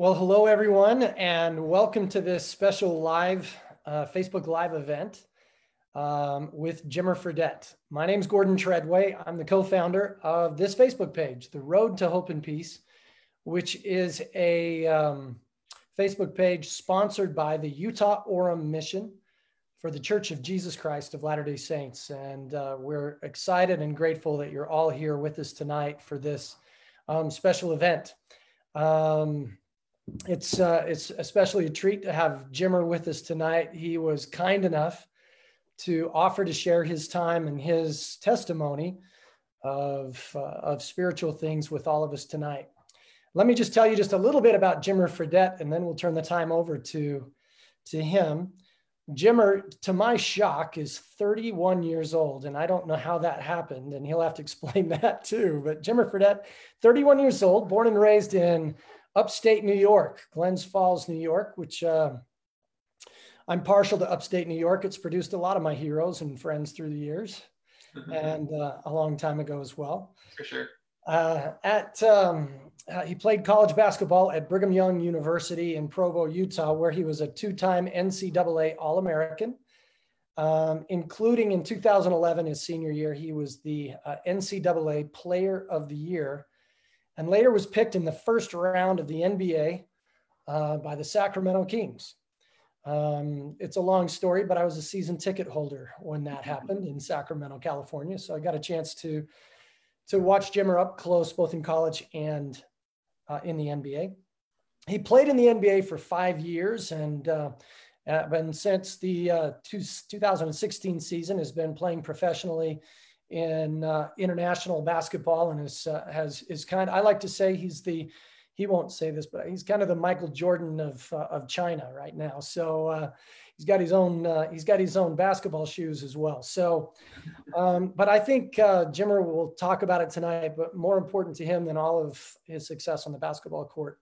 Well, hello everyone, and welcome to this special live uh, Facebook Live event um, with Jimmer Fredette. My name is Gordon Treadway. I'm the co-founder of this Facebook page, The Road to Hope and Peace, which is a um, Facebook page sponsored by the Utah Orem Mission for the Church of Jesus Christ of Latter-day Saints. And uh, we're excited and grateful that you're all here with us tonight for this um, special event. Um, it's uh, it's especially a treat to have Jimmer with us tonight. He was kind enough to offer to share his time and his testimony of uh, of spiritual things with all of us tonight. Let me just tell you just a little bit about Jimmer Fredette, and then we'll turn the time over to to him. Jimmer, to my shock, is 31 years old, and I don't know how that happened, and he'll have to explain that too. But Jimmer Fredette, 31 years old, born and raised in upstate New York, Glens Falls, New York, which uh, I'm partial to upstate New York. It's produced a lot of my heroes and friends through the years, and uh, a long time ago as well. For sure. Uh, at um, uh, he played college basketball at Brigham Young University in Provo, Utah, where he was a two-time NCAA All-American. Um, including in 2011, his senior year, he was the uh, NCAA Player of the Year and later was picked in the first round of the NBA uh, by the Sacramento Kings. Um, it's a long story, but I was a season ticket holder when that happened in Sacramento, California. So I got a chance to to watch Jimmer up close, both in college and uh, in the NBA. He played in the NBA for five years, and uh, and since the uh, two, 2016 season has been playing professionally in uh, international basketball and is uh, has is kind. I like to say he's the he won't say this, but he's kind of the Michael Jordan of uh, of China right now. So uh, he's got his own uh, he's got his own basketball shoes as well. So, um, but I think uh, Jimmer will talk about it tonight. But more important to him than all of his success on the basketball court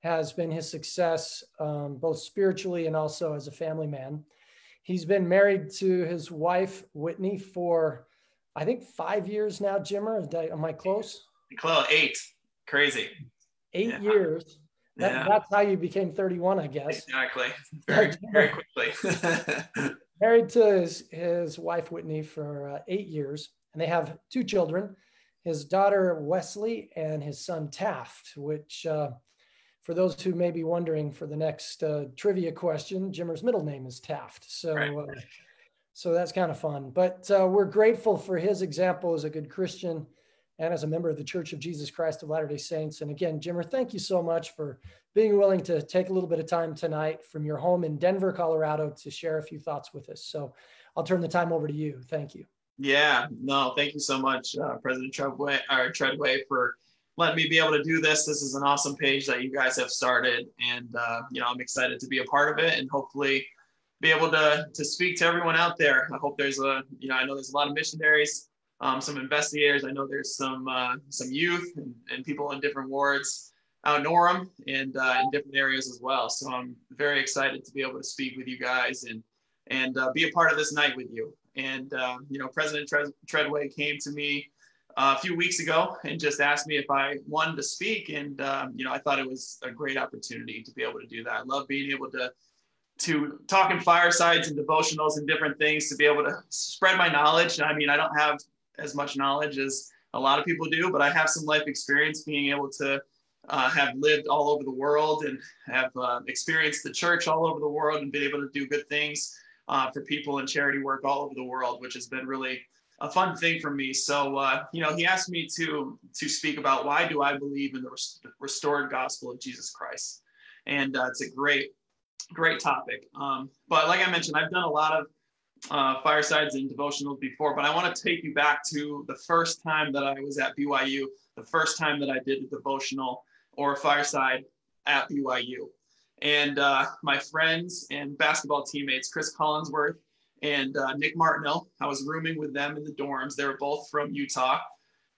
has been his success um, both spiritually and also as a family man. He's been married to his wife Whitney for I think five years now, Jimmer. Am I close? Close, eight. Crazy. Eight yeah. years. That, yeah. That's how you became 31, I guess. Exactly. Very, very quickly. Married to his, his wife, Whitney, for uh, eight years. And they have two children his daughter, Wesley, and his son, Taft, which, uh, for those who may be wondering for the next uh, trivia question, Jimmer's middle name is Taft. So, right. So that's kind of fun. But uh, we're grateful for his example as a good Christian and as a member of the Church of Jesus Christ of Latter day Saints. And again, Jimmer, thank you so much for being willing to take a little bit of time tonight from your home in Denver, Colorado to share a few thoughts with us. So I'll turn the time over to you. Thank you. Yeah, no, thank you so much, uh, President Treadway, or Treadway, for letting me be able to do this. This is an awesome page that you guys have started, and uh, you know I'm excited to be a part of it, and hopefully be able to to speak to everyone out there. I hope there's a you know I know there's a lot of missionaries, um, some investigators. I know there's some uh, some youth and, and, people in different wards out in Orem and uh, in different areas as well. So I'm very excited to be able to speak with you guys and and uh, be a part of this night with you. And uh, you know President Treadway came to me. Uh, a few weeks ago, and just asked me if I wanted to speak, and um, you know I thought it was a great opportunity to be able to do that. I love being able to to talking firesides and devotionals and different things to be able to spread my knowledge. I mean, I don't have as much knowledge as a lot of people do, but I have some life experience being able to uh, have lived all over the world and have uh, experienced the church all over the world and been able to do good things uh, for people and charity work all over the world, which has been really a fun thing for me. So, uh, you know, he asked me to to speak about why do I believe in the restored gospel of Jesus Christ, and uh, it's a great great topic. Um, but like I mentioned, I've done a lot of uh, firesides and devotionals before, but I want to take you back to the first time that I was at BYU, the first time that I did a devotional or a fireside at BYU. And uh, my friends and basketball teammates, Chris Collinsworth and uh, Nick Martineau, I was rooming with them in the dorms. They were both from Utah.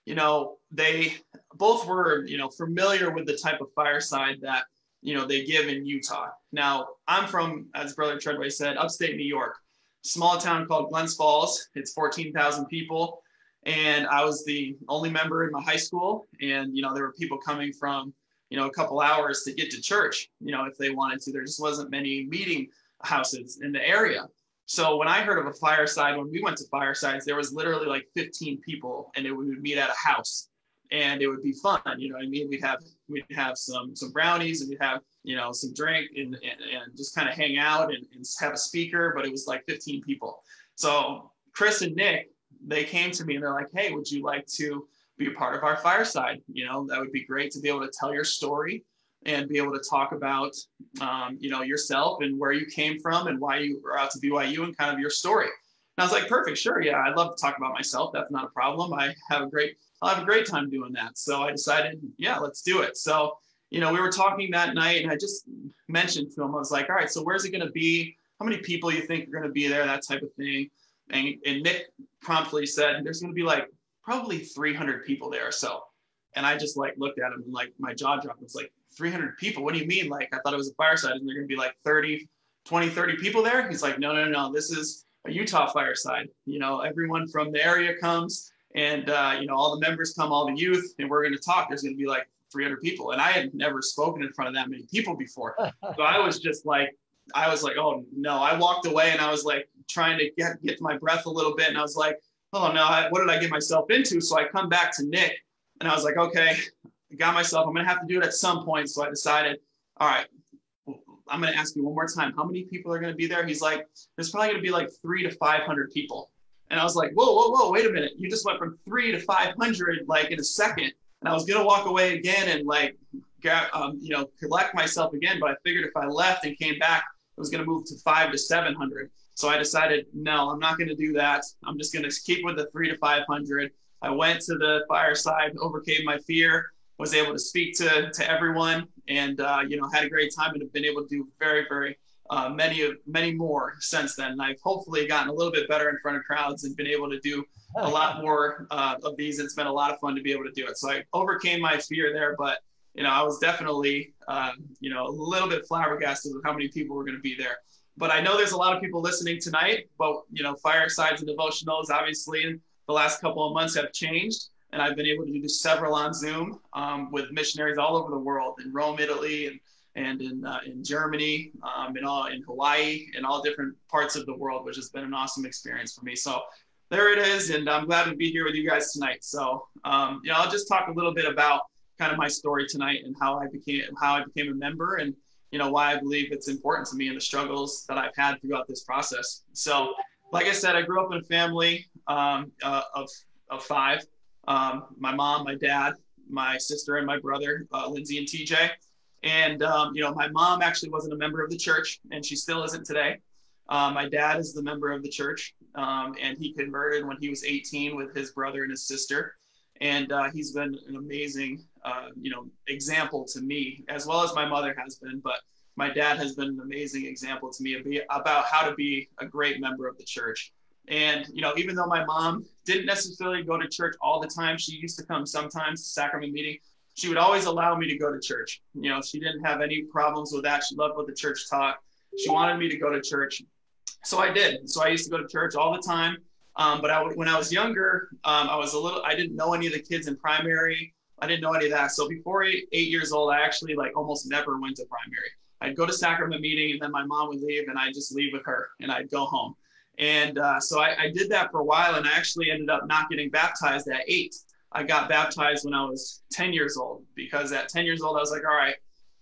You know, they both were, you know, familiar with the type of fireside that you know they give in Utah. Now I'm from, as Brother Treadway said, upstate New York, small town called Glens Falls. It's 14,000 people, and I was the only member in my high school. And you know there were people coming from you know, a couple hours to get to church, you know, if they wanted to. There just wasn't many meeting houses in the area. So when I heard of a fireside, when we went to firesides, there was literally like 15 people and it, would meet at a house and it would be fun. You know I mean? We'd have, we'd have some, some brownies and we'd have, you know, some drink and, and, and just kind of hang out and, and have a speaker, but it was like 15 people. So Chris and Nick, they came to me and they're like, Hey, would you like to be a part of our fireside? You know, that would be great to be able to tell your story and be able to talk about, um, you know, yourself and where you came from and why you were out to BYU and kind of your story. And I was like, perfect, sure, yeah, I'd love to talk about myself. That's not a problem. I have a great, I'll have a great time doing that. So I decided, yeah, let's do it. So, you know, we were talking that night, and I just mentioned to him, I was like, all right, so where's it going to be? How many people you think are going to be there? That type of thing. And, and Nick promptly said, there's going to be like probably 300 people there so. And I just like looked at him and like my jaw dropped. It's like, 300 people. What do you mean? Like, I thought it was a fireside and they're going to be like 30, 20, 30 people there. He's like, no, no, no, no, this is a Utah fireside. You know, everyone from the area comes and, uh, you know, all the members come, all the youth, and we're going to talk. There's going to be like 300 people. And I had never spoken in front of that many people before. so I was just like, I was like, oh no. I walked away and I was like trying to get, get my breath a little bit. And I was like, oh no, I, what did I get myself into? So I come back to Nick and I was like, okay, I got myself, I'm going to have to do it at some point. So I decided, all right, I'm going to ask you one more time. How many people are going to be there? He's like, there's probably going to be like three to 500 people. And I was like, whoa, whoa, whoa, wait a minute. You just went from three to 500 like in a second. And I was going to walk away again and like, get, um, you know, collect myself again. But I figured if I left and came back, I was going to move to five to 700. So I decided, no, I'm not going to do that. I'm just going to keep with the three to 500. I went to the fireside, overcame my fear, was able to speak to, to everyone and, uh, you know, had a great time and have been able to do very, very uh, many of many more since then. And I've hopefully gotten a little bit better in front of crowds and been able to do a lot more uh, of these. It's been a lot of fun to be able to do it. So I overcame my fear there, but you know, I was definitely, um, you know, a little bit flabbergasted with how many people were going to be there. But I know there's a lot of people listening tonight. But you know, firesides and devotionals, obviously, in the last couple of months have changed and I've been able to do several on Zoom um, with missionaries all over the world in Rome, Italy, and and in uh, in Germany, um, in all in Hawaii, in all different parts of the world, which has been an awesome experience for me. So there it is, and I'm glad to be here with you guys tonight. So um, you know, I'll just talk a little bit about kind of my story tonight and how I became how I became a member and you know why I believe it's important to me and the struggles that I've had throughout this process. So, like I said, I grew up in a family um, uh, of of five um, my mom, my dad, my sister, and my brother, uh, Lindsay and TJ. And, um, you know, my mom actually wasn't a member of the church, and she still isn't today. Uh, my dad is the member of the church, um, and he converted when he was 18 with his brother and his sister. And uh, he's been an amazing, uh, you know, example to me, as well as my mother has been. But my dad has been an amazing example to me about how to be a great member of the church. And, you know, even though my mom didn't necessarily go to church all the time, she used to come sometimes to sacrament meeting. She would always allow me to go to church. You know, she didn't have any problems with that. She loved what the church taught. She wanted me to go to church. So I did. So I used to go to church all the time. Um, but I, when I was younger, um, I was a little, I didn't know any of the kids in primary. I didn't know any of that. So before eight, eight years old, I actually like almost never went to primary. I'd go to sacrament meeting and then my mom would leave and I'd just leave with her and I'd go home. And uh, so I, I, did that for a while and I actually ended up not getting baptized at eight. I got baptized when I was 10 years old because at 10 years old, I was like, all right,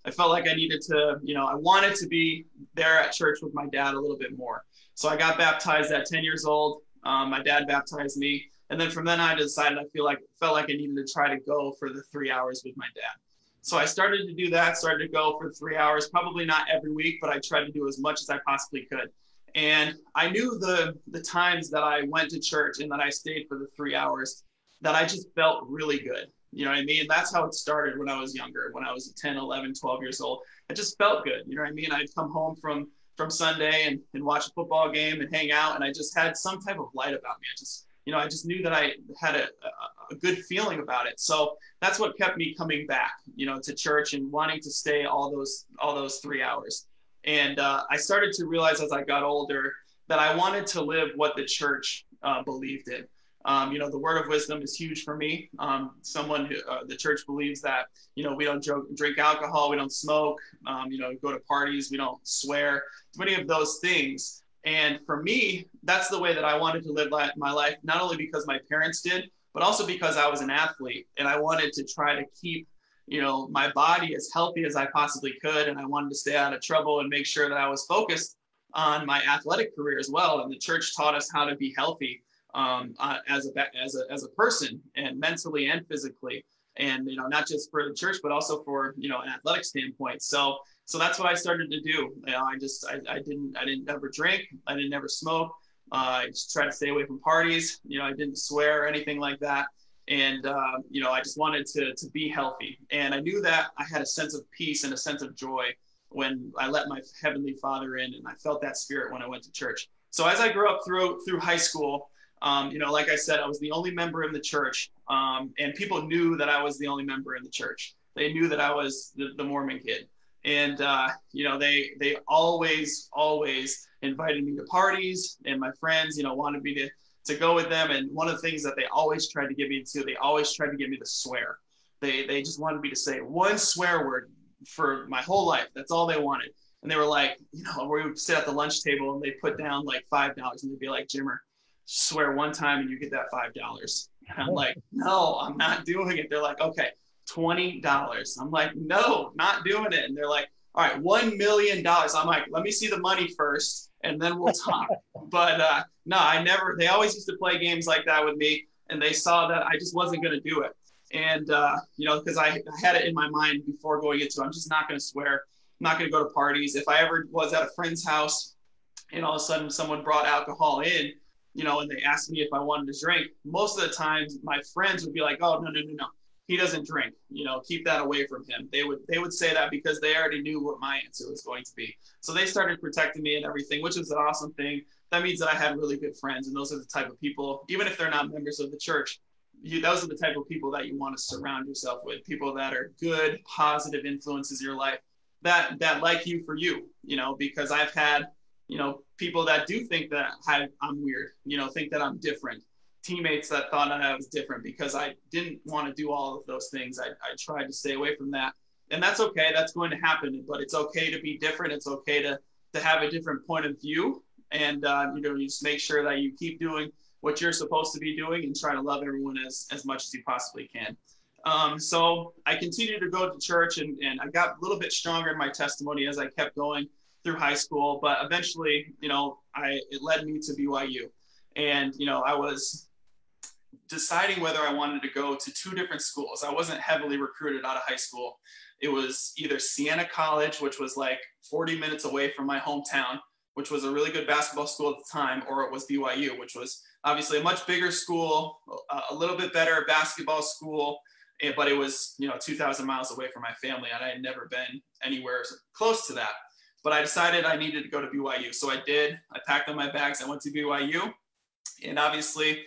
I felt like I needed to, you know, I wanted to be there at church with my dad a little bit more. So I got baptized at 10 years old. Um, my dad baptized me. And then from then on, I decided I feel like felt like I needed to try to go for the three hours with my dad. So I started to do that, started to go for three hours, probably not every week, but I tried to do as much as I possibly could. And I knew the the times that I went to church and that I stayed for the three hours that I just felt really good. You know what I mean? That's how it started when I was younger, when I was 10, 11, 12 years old. It just felt good. You know what I mean? I'd come home from from Sunday and, and watch a football game and hang out and I just had some type of light about me. I just you know, I just knew that I had a, a, a good feeling about it. So that's what kept me coming back, you know, to church and wanting to stay all those all those three hours. And uh, I started to realize as I got older that I wanted to live what the church uh, believed in. Um, you know, the word of wisdom is huge for me. Um, someone who uh, the church believes that, you know, we don't drink alcohol, we don't smoke, um, you know, go to parties, we don't swear, many of those things. And for me, that's the way that I wanted to live my life, not only because my parents did, but also because I was an athlete and I wanted to try to keep, you know, my body as healthy as I possibly could. And I wanted to stay out of trouble and make sure that I was focused on my athletic career as well. And the church taught us how to be healthy um, uh, as a as a as a person and mentally and physically, and you know not just for the church but also for you know an athletic standpoint. So so that's what I started to do. You know, I just I, I didn't I didn't ever drink. I didn't ever smoke. Uh, I just tried to stay away from parties. You know, I didn't swear or anything like that. And uh, you know, I just wanted to to be healthy. And I knew that I had a sense of peace and a sense of joy when I let my heavenly Father in, and I felt that spirit when I went to church. So as I grew up through through high school, um, you know, like I said, I was the only member in the church, um, and people knew that I was the only member in the church. They knew that I was the, the Mormon kid, and uh, you know, they they always always invited me to parties, and my friends, you know, wanted me to to go with them. And one of the things that they always tried to get me to, they always tried to get me to swear. They they just wanted me to say one swear word for my whole life. That's all they wanted. And they were like, you know, we would sit at the lunch table and they put down like five dollars and they'd be like, Jimmer, swear one time and you get that five dollars. I'm like, no, I'm not doing it. They're like, okay, twenty dollars. I'm like, no, not doing it. And they're like, all right, one million dollars. I'm like, let me see the money first, and then we'll talk. but uh, no, I never. They always used to play games like that with me, and they saw that I just wasn't going to do it. And uh, you know, because I, I had it in my mind before going into, it, I'm just not going to swear. I'm not going to go to parties. If I ever was at a friend's house, and all of a sudden someone brought alcohol in, you know, and they asked me if I wanted to drink, most of the times my friends would be like, "Oh no, no, no, no, he doesn't drink. You know, keep that away from him." They would they would say that because they already knew what my answer was going to be. So they started protecting me and everything, which is an awesome thing. That means that I had really good friends, and those are the type of people, even if they're not members of the church, you, those are the type of people that you want to surround yourself with. People that are good, positive influences in your life that that like you for you. You know, because I've had you know, people that do think that I, I'm weird, you know, think that I'm different. Teammates that thought that I was different because I didn't want to do all of those things. I, I tried to stay away from that. And that's okay. That's going to happen. But it's okay to be different. It's okay to, to have a different point of view. And, uh, you know, you just make sure that you keep doing what you're supposed to be doing and try to love everyone as, as much as you possibly can. Um, so I continued to go to church and, and I got a little bit stronger in my testimony as I kept going through high school, but eventually, you know, I it led me to BYU, and you know, I was deciding whether I wanted to go to two different schools. I wasn't heavily recruited out of high school. It was either Siena College, which was like 40 minutes away from my hometown, which was a really good basketball school at the time, or it was BYU, which was obviously a much bigger school, a little bit better basketball school, eh, but it was you know 2,000 miles away from my family, and I had never been anywhere close to that. But I decided I needed to go to BYU. So I did. I packed up my bags. I went to BYU. And obviously,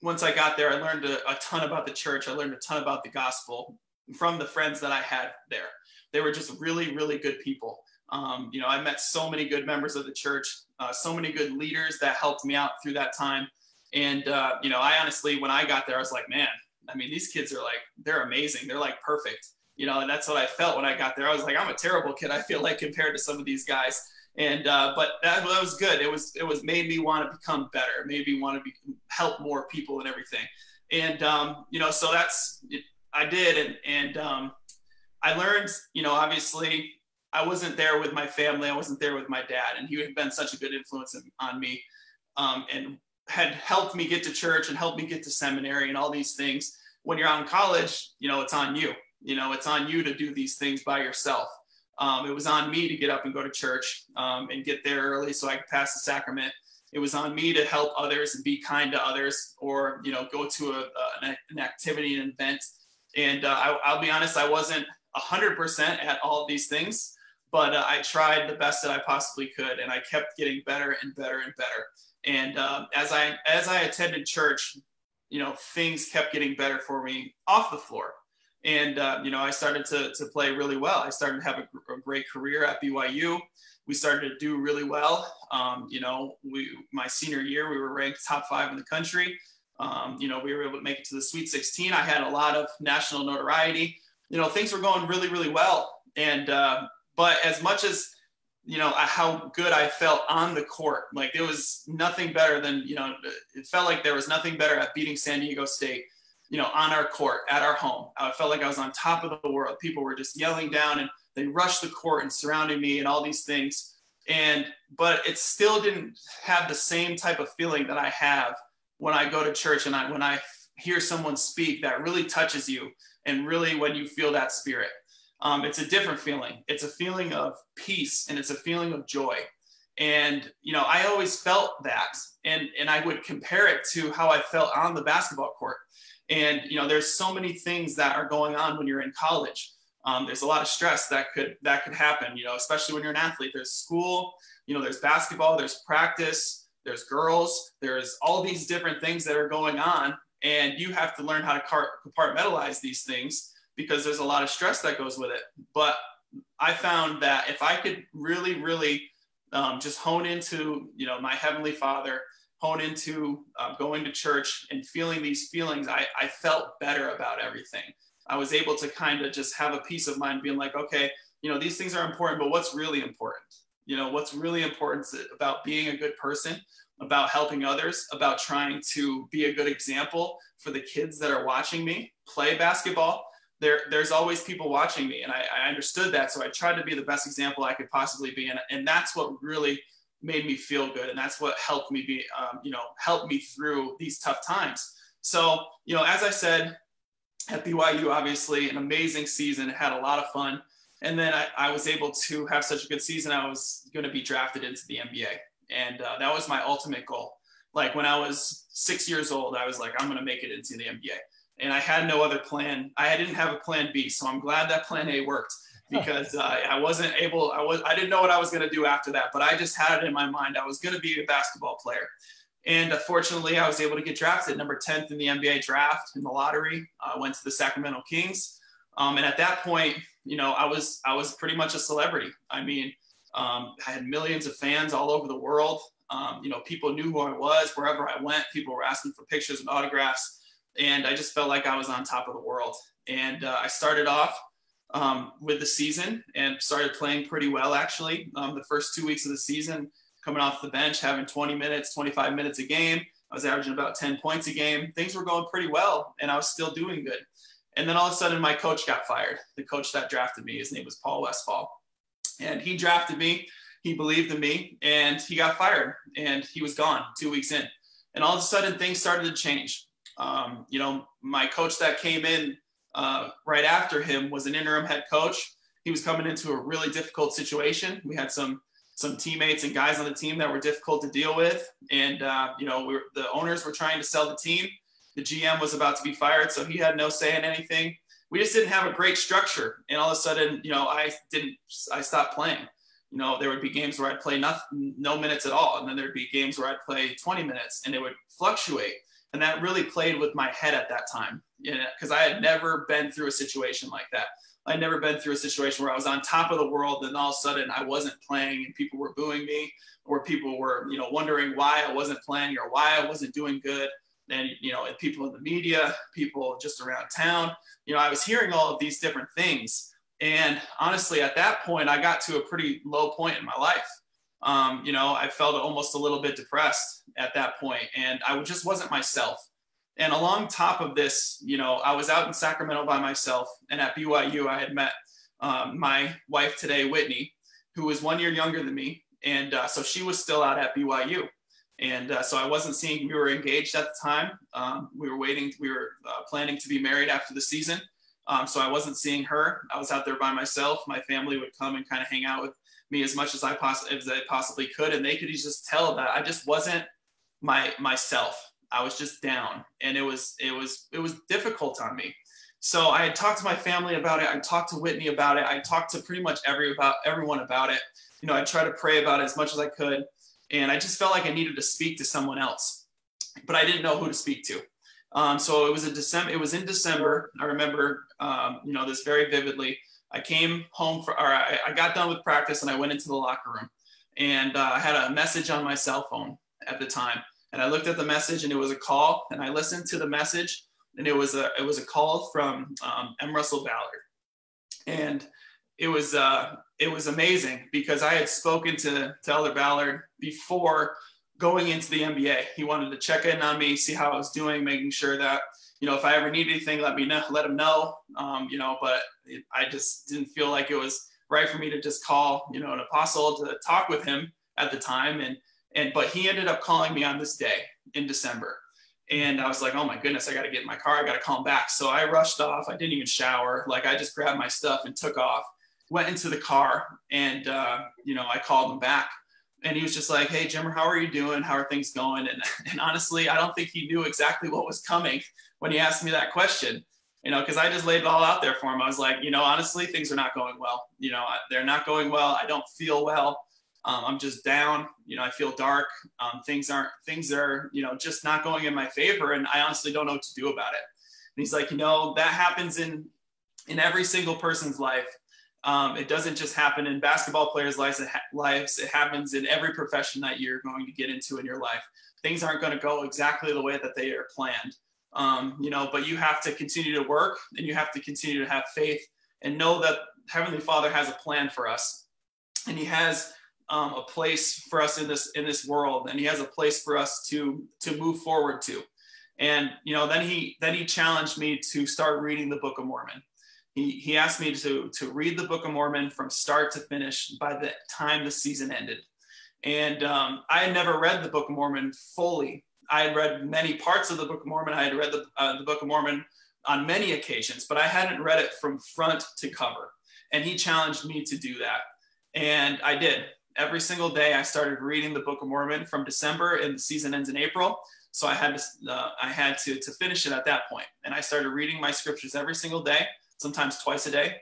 once I got there, I learned a, a ton about the church. I learned a ton about the gospel from the friends that I had there. They were just really, really good people. Um, you know, I met so many good members of the church, uh, so many good leaders that helped me out through that time. And, uh, you know, I honestly, when I got there, I was like, man, I mean, these kids are like, they're amazing. They're like perfect you know, and that's what I felt when I got there. I was like, I'm a terrible kid. I feel like compared to some of these guys. And uh, but that, that was good. It was it was made me want to become better. Made me want to be, help more people and everything. And um, you know, so that's it, I did, and and um, I learned. You know, obviously, I wasn't there with my family. I wasn't there with my dad, and he had been such a good influence on me, um, and had helped me get to church and helped me get to seminary and all these things. When you're out in college, you know, it's on you you know, it's on you to do these things by yourself. Um, it was on me to get up and go to church um, and get there early so I could pass the sacrament. It was on me to help others and be kind to others, or you know, go to a, a an activity, an event. And uh, I, will be honest, I wasn't hundred percent at all of these things, but uh, I tried the best that I possibly could, and I kept getting better and better and better. And uh, as I as I attended church, you know, things kept getting better for me off the floor and uh, you know i started to, to play really well i started to have a, a great career at byu we started to do really well um, you know we my senior year we were ranked top five in the country Um, you know, we were able to make it to the Sweet 16. I had a lot of national notoriety. You know, things were going really, really well. And uh, but as much as you know how good I felt on the court, like there was nothing better than you know. It felt like there was nothing better at beating San Diego State. You know, on our court at our home, I felt like I was on top of the world. People were just yelling down and they rushed the court and surrounding me and all these things. And but it still didn't have the same type of feeling that I have when I go to church and I when I hear someone speak that really touches you and really when you feel that spirit. Um, it's a different feeling. It's a feeling of peace and it's a feeling of joy. And you know, I always felt that, and and I would compare it to how I felt on the basketball court. And you know, there's so many things that are going on when you're in college. Um, there's a lot of stress that could that could happen. You know, especially when you're an athlete. There's school. You know, there's basketball. There's practice there's girls, there's all these different things that are going on. And you have to learn how to compartmentalize these things because there's a lot of stress that goes with it. But I found that if I could really, really um, just hone into, you know, my Heavenly Father, hone into uh, going to church and feeling these feelings, I, I felt better about everything. I was able to kind of just have a peace of mind being like, okay, you know, these things are important, but what's really important? You know, what's really important about being a good person, about helping others, about trying to be a good example for the kids that are watching me play basketball. There, there's always people watching me, and I, I understood that. So I tried to be the best example I could possibly be, and, and that's what really made me feel good, and that's what helped me be, um, you know, helped me through these tough times. So, you know, as I said, at BYU, obviously an amazing season, had a lot of fun. And then I, I was able to have such a good season. I was going to be drafted into the NBA. And uh, that was my ultimate goal. Like when I was six years old, I was like, I'm going to make it into the NBA. And I had no other plan. I didn't have a plan B. So I'm glad that plan A worked because uh, I wasn't able, I was, I didn't know what I was going to do after that, but I just had it in my mind. I was going to be a basketball player. And uh, fortunately, I was able to get drafted number 10th in the NBA draft in the lottery. I uh, went to the Sacramento Kings. Um, and at that point, you know, I was I was pretty much a celebrity. I mean, um, I had millions of fans all over the world. Um, you know, people knew who I was wherever I went. People were asking for pictures and autographs, and I just felt like I was on top of the world. And uh, I started off um, with the season and started playing pretty well actually. Um, the first two weeks of the season, coming off the bench, having 20 minutes, 25 minutes a game. I was averaging about 10 points a game. Things were going pretty well, and I was still doing good. And then all of a sudden, my coach got fired. The coach that drafted me, his name was Paul Westphal. And he drafted me. He believed in me and he got fired and he was gone two weeks in. And all of a sudden, things started to change. Um, you know, my coach that came in uh, right after him was an interim head coach. He was coming into a really difficult situation. We had some some teammates and guys on the team that were difficult to deal with, and uh, you know, we were, the owners were trying to sell the team the GM was about to be fired, so he had no say in anything. We just didn't have a great structure, and all of a sudden, you know, I didn't. I stopped playing. You know, there would be games where I'd play nothing, no minutes at all, and then there'd be games where I'd play 20 minutes, and it would fluctuate. And that really played with my head at that time, you know, because I had never been through a situation like that. I'd never been through a situation where I was on top of the world and all of a sudden I wasn't playing and people were booing me or people were, you know, wondering why I wasn't playing or why I wasn't doing good. And you know people in the media people just around town you know i was hearing all of these different things. And honestly at that point i got to a pretty low point in my life um, you know i felt almost a little bit depressed at that point and i just wasn't myself and along top of this you know i was out in sacramento by myself and at byu i had met um, my wife today whitney who was one year younger than me and uh, so she was still out at byu and uh, so I wasn't seeing, we were engaged at the time. Um, we were waiting, we were uh, planning to be married after the season. Um, so I wasn't seeing her. I was out there by myself. My family would come and kind of hang out with me as much as I, poss- as I possibly could. And they could just tell that I just wasn't my myself. I was just down and it was, it was, it was difficult on me. So I had talked to my family about it. I talked to Whitney about it. I talked to pretty much every about everyone about it. You know, I tried to pray about it as much as I could and I just felt like I needed to speak to someone else, but I didn't know who to speak to. Um, so it was a December. It was in December. I remember, um, you know, this very vividly. I came home for, or I, I, got done with practice, and I went into the locker room, and uh, I had a message on my cell phone at the time, and I looked at the message and it was a call and I listened to the message and it was a it was a call from um, M. Russell Ballard, and it was uh, it was amazing because I had spoken to, to Elder Ballard before going into the NBA. He wanted to check in on me, see how I was doing, making sure that you know if I ever need anything, let me know, let him know. Um, you know, but it, I just didn't feel like it was right for me to just call you know an apostle to talk with him at the time, and and but he ended up calling me on this day in December. And I was like, oh my goodness, I got to get in my car. I got to call him back. So I rushed off. I didn't even shower. Like I just grabbed my stuff and took off, went into the car, and, uh, you know, I called him back. And he was just like, hey, Jimmer, how are you doing? How are things going? And, and honestly, I don't think he knew exactly what was coming when he asked me that question, you know, because I just laid it all out there for him. I was like, you know, honestly, things are not going well. You know, they're not going well. I don't feel well. Um, I'm just down. You know, I feel dark. Um, things aren't things are you know just not going in my favor, and I honestly don't know what to do about it. And he's like, you know, that happens in in every single person's life. Um, it doesn't just happen in basketball players' lives. It, ha- lives. it happens in every profession that you're going to get into in your life. Things aren't going to go exactly the way that they are planned. Um, you know, but you have to continue to work and you have to continue to have faith and know that Heavenly Father has a plan for us, and He has um, a place for us in this in this world, and He has a place for us to to move forward to. And you know, then he then he challenged me to start reading the Book of Mormon. He he asked me to to read the Book of Mormon from start to finish by the time the season ended. And um, I had never read the Book of Mormon fully. I had read many parts of the Book of Mormon. I had read the, uh, the Book of Mormon on many occasions, but I hadn't read it from front to cover. And he challenged me to do that. And I did every single day I started reading the Book of Mormon from December and the season ends in April. So I had to, uh, I had to, to finish it at that point. And I started reading my scriptures every single day, sometimes twice a day.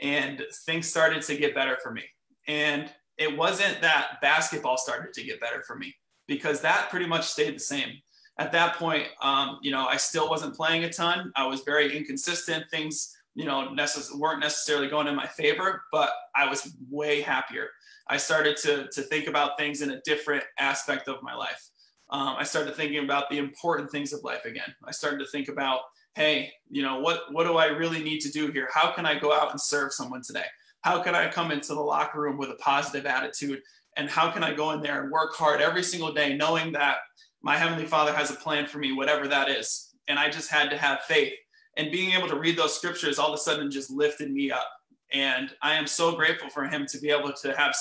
And things started to get better for me. And it wasn't that basketball started to get better for me because that pretty much stayed the same. At that point, um, you know, I still wasn't playing a ton. I was very inconsistent. Things, you know, necess- weren't necessarily going in my favor, but I was way happier. I started to, to think about things in a different aspect of my life. Um, I started thinking about the important things of life again. I started to think about, hey, you know, what, what do I really need to do here? How can I go out and serve someone today? How can I come into the locker room with a positive attitude? And how can I go in there and work hard every single day, knowing that my Heavenly Father has a plan for me, whatever that is? And I just had to have faith. And being able to read those scriptures all of a sudden just lifted me up. And I am so grateful for Him to be able to have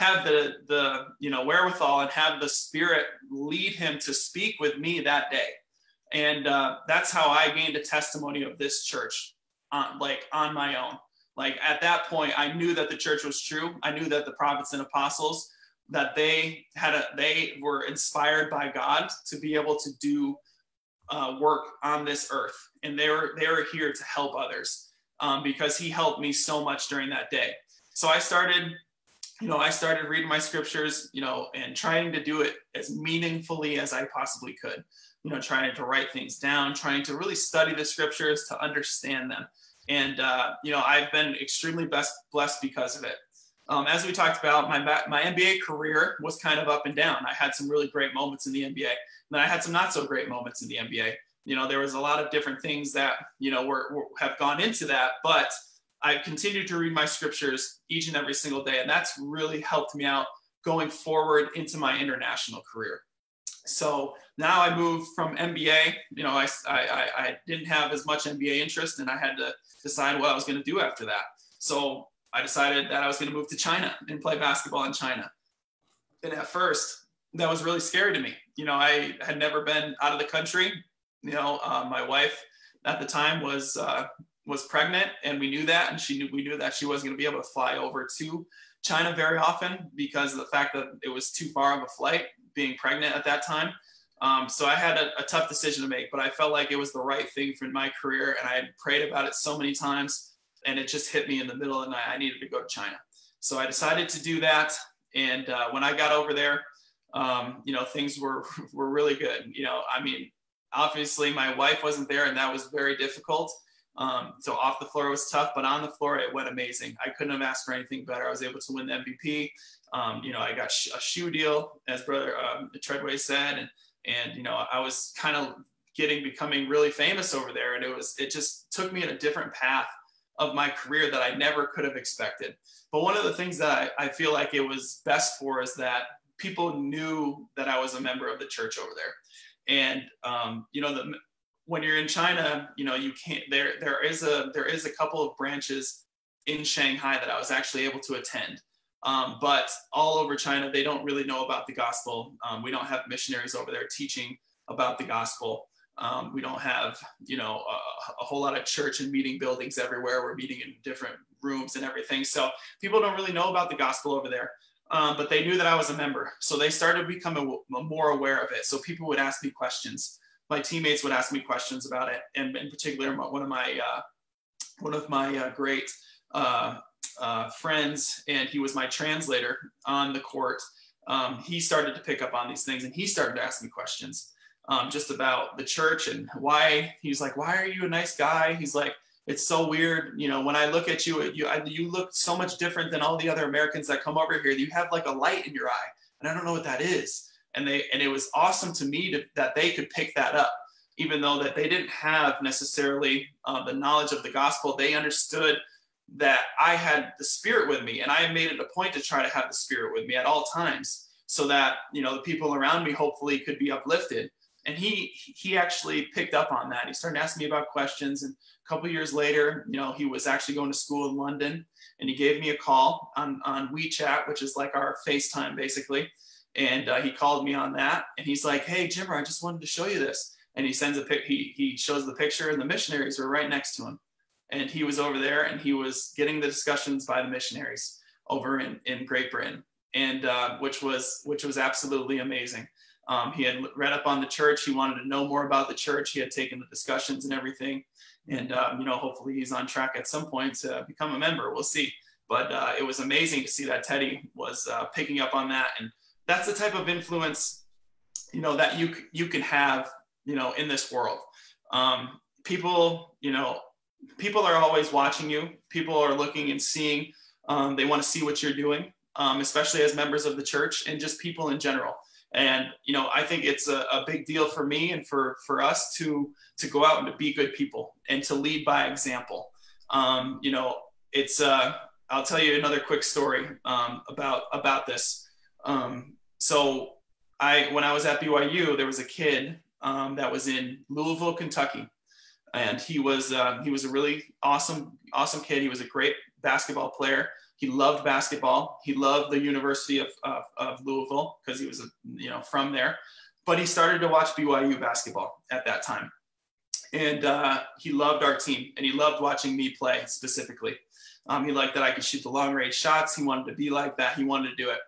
have the the you know wherewithal and have the spirit lead him to speak with me that day and uh, that's how i gained a testimony of this church on like on my own like at that point i knew that the church was true i knew that the prophets and apostles that they had a they were inspired by god to be able to do uh, work on this earth and they were they were here to help others um, because he helped me so much during that day so i started you know, I started reading my scriptures, you know, and trying to do it as meaningfully as I possibly could. You know, trying to write things down, trying to really study the scriptures to understand them. And uh, you know, I've been extremely best blessed because of it. Um, as we talked about, my my NBA career was kind of up and down. I had some really great moments in the NBA, and then I had some not so great moments in the NBA. You know, there was a lot of different things that you know were, were have gone into that, but I continued to read my scriptures each and every single day, and that's really helped me out going forward into my international career. So now I moved from NBA. You know, I, I, I didn't have as much NBA interest, and I had to decide what I was going to do after that. So I decided that I was going to move to China and play basketball in China. And at first, that was really scary to me. You know, I had never been out of the country. You know, uh, my wife at the time was uh, was pregnant and we knew that and she knew we knew that she wasn't going to be able to fly over to China very often because of the fact that it was too far of a flight being pregnant at that time. Um, so I had a, a, tough decision to make, but I felt like it was the right thing for my career and I had prayed about it so many times and it just hit me in the middle of the night. I needed to go to China. So I decided to do that. And uh, when I got over there, um, you know, things were, were really good. You know, I mean, obviously my wife wasn't there and that was very difficult. Um, so off the floor was tough, but on the floor it went amazing. I couldn't have asked for anything better. I was able to win the MVP. Um, you know, I got sh- a shoe deal, as brother um, Treadway said, and and you know I was kind of getting becoming really famous over there, and it was it just took me in a different path of my career that I never could have expected. But one of the things that I, I feel like it was best for is that people knew that I was a member of the church over there. And um, you know, the, when you're in China, you know, you can't. There, there is a there is a couple of branches in Shanghai that I was actually able to attend. Um, but all over China, they don't really know about the gospel. Um, we don't have missionaries over there teaching about the gospel. Um, we don't have, you know, a, a, whole lot of church and meeting buildings everywhere. We're meeting in different rooms and everything. So people don't really know about the gospel over there. Um, but they knew that I was a member. So they started becoming more aware of it. So people would ask me questions. My teammates would ask me questions about it. And in particular, one of my, uh, one of my uh, great uh, uh, friends, and he was my translator on the court. Um, he started to pick up on these things and he started to ask me questions um, just about the church and why he's like, why are you a nice guy? He's like, it's so weird. You know, when I look at you, you, I, you look so much different than all the other Americans that come over here. You have like a light in your eye and I don't know what that is. And they, and it was awesome to me to, that they could pick that up, even though that they didn't have necessarily uh, the knowledge of the gospel. They understood that I had the spirit with me and I made it a point to try to have the spirit with me at all times so that, you know, the people around me hopefully could be uplifted and he he actually picked up on that. He started asking me about questions, and a couple years later, you know, he was actually going to school in London, and he gave me a call on on WeChat, which is like our FaceTime basically, and uh, he called me on that, and he's like, "Hey, Jimmer, I just wanted to show you this," and he sends a pic. He he shows the picture, and the missionaries were right next to him, and he was over there, and he was getting the discussions by the missionaries over in in Great Britain, and uh, which was which was absolutely amazing. Um, he had read up on the church. He wanted to know more about the church. He had taken the discussions and everything. And, um, you know, hopefully he's on track at some point to become a member. We'll see. But uh, it was amazing to see that Teddy was uh, picking up on that. And that's the type of influence, you know, that you, you can have, you know, in this world. Um, people, you know, people are always watching you. People are looking and seeing. Um, they want to see what you're doing, um, especially as members of the church and just people in general. And you know, I think it's a, a, big deal for me and for for us to to go out and to be good people and to lead by example. Um, you know, it's uh, I'll tell you another quick story um, about about this. Um, so I when I was at BYU, there was a kid um, that was in Louisville, Kentucky, and he was uh, he was a really awesome awesome kid. He was a great basketball player. He loved basketball. He loved the University of, of, of Louisville because he was, you know, from there. But he started to watch BYU basketball at that time. And uh, he loved our team and he loved watching me play specifically. Um, he liked that I could shoot the long range shots. He wanted to be like that. He wanted to do it.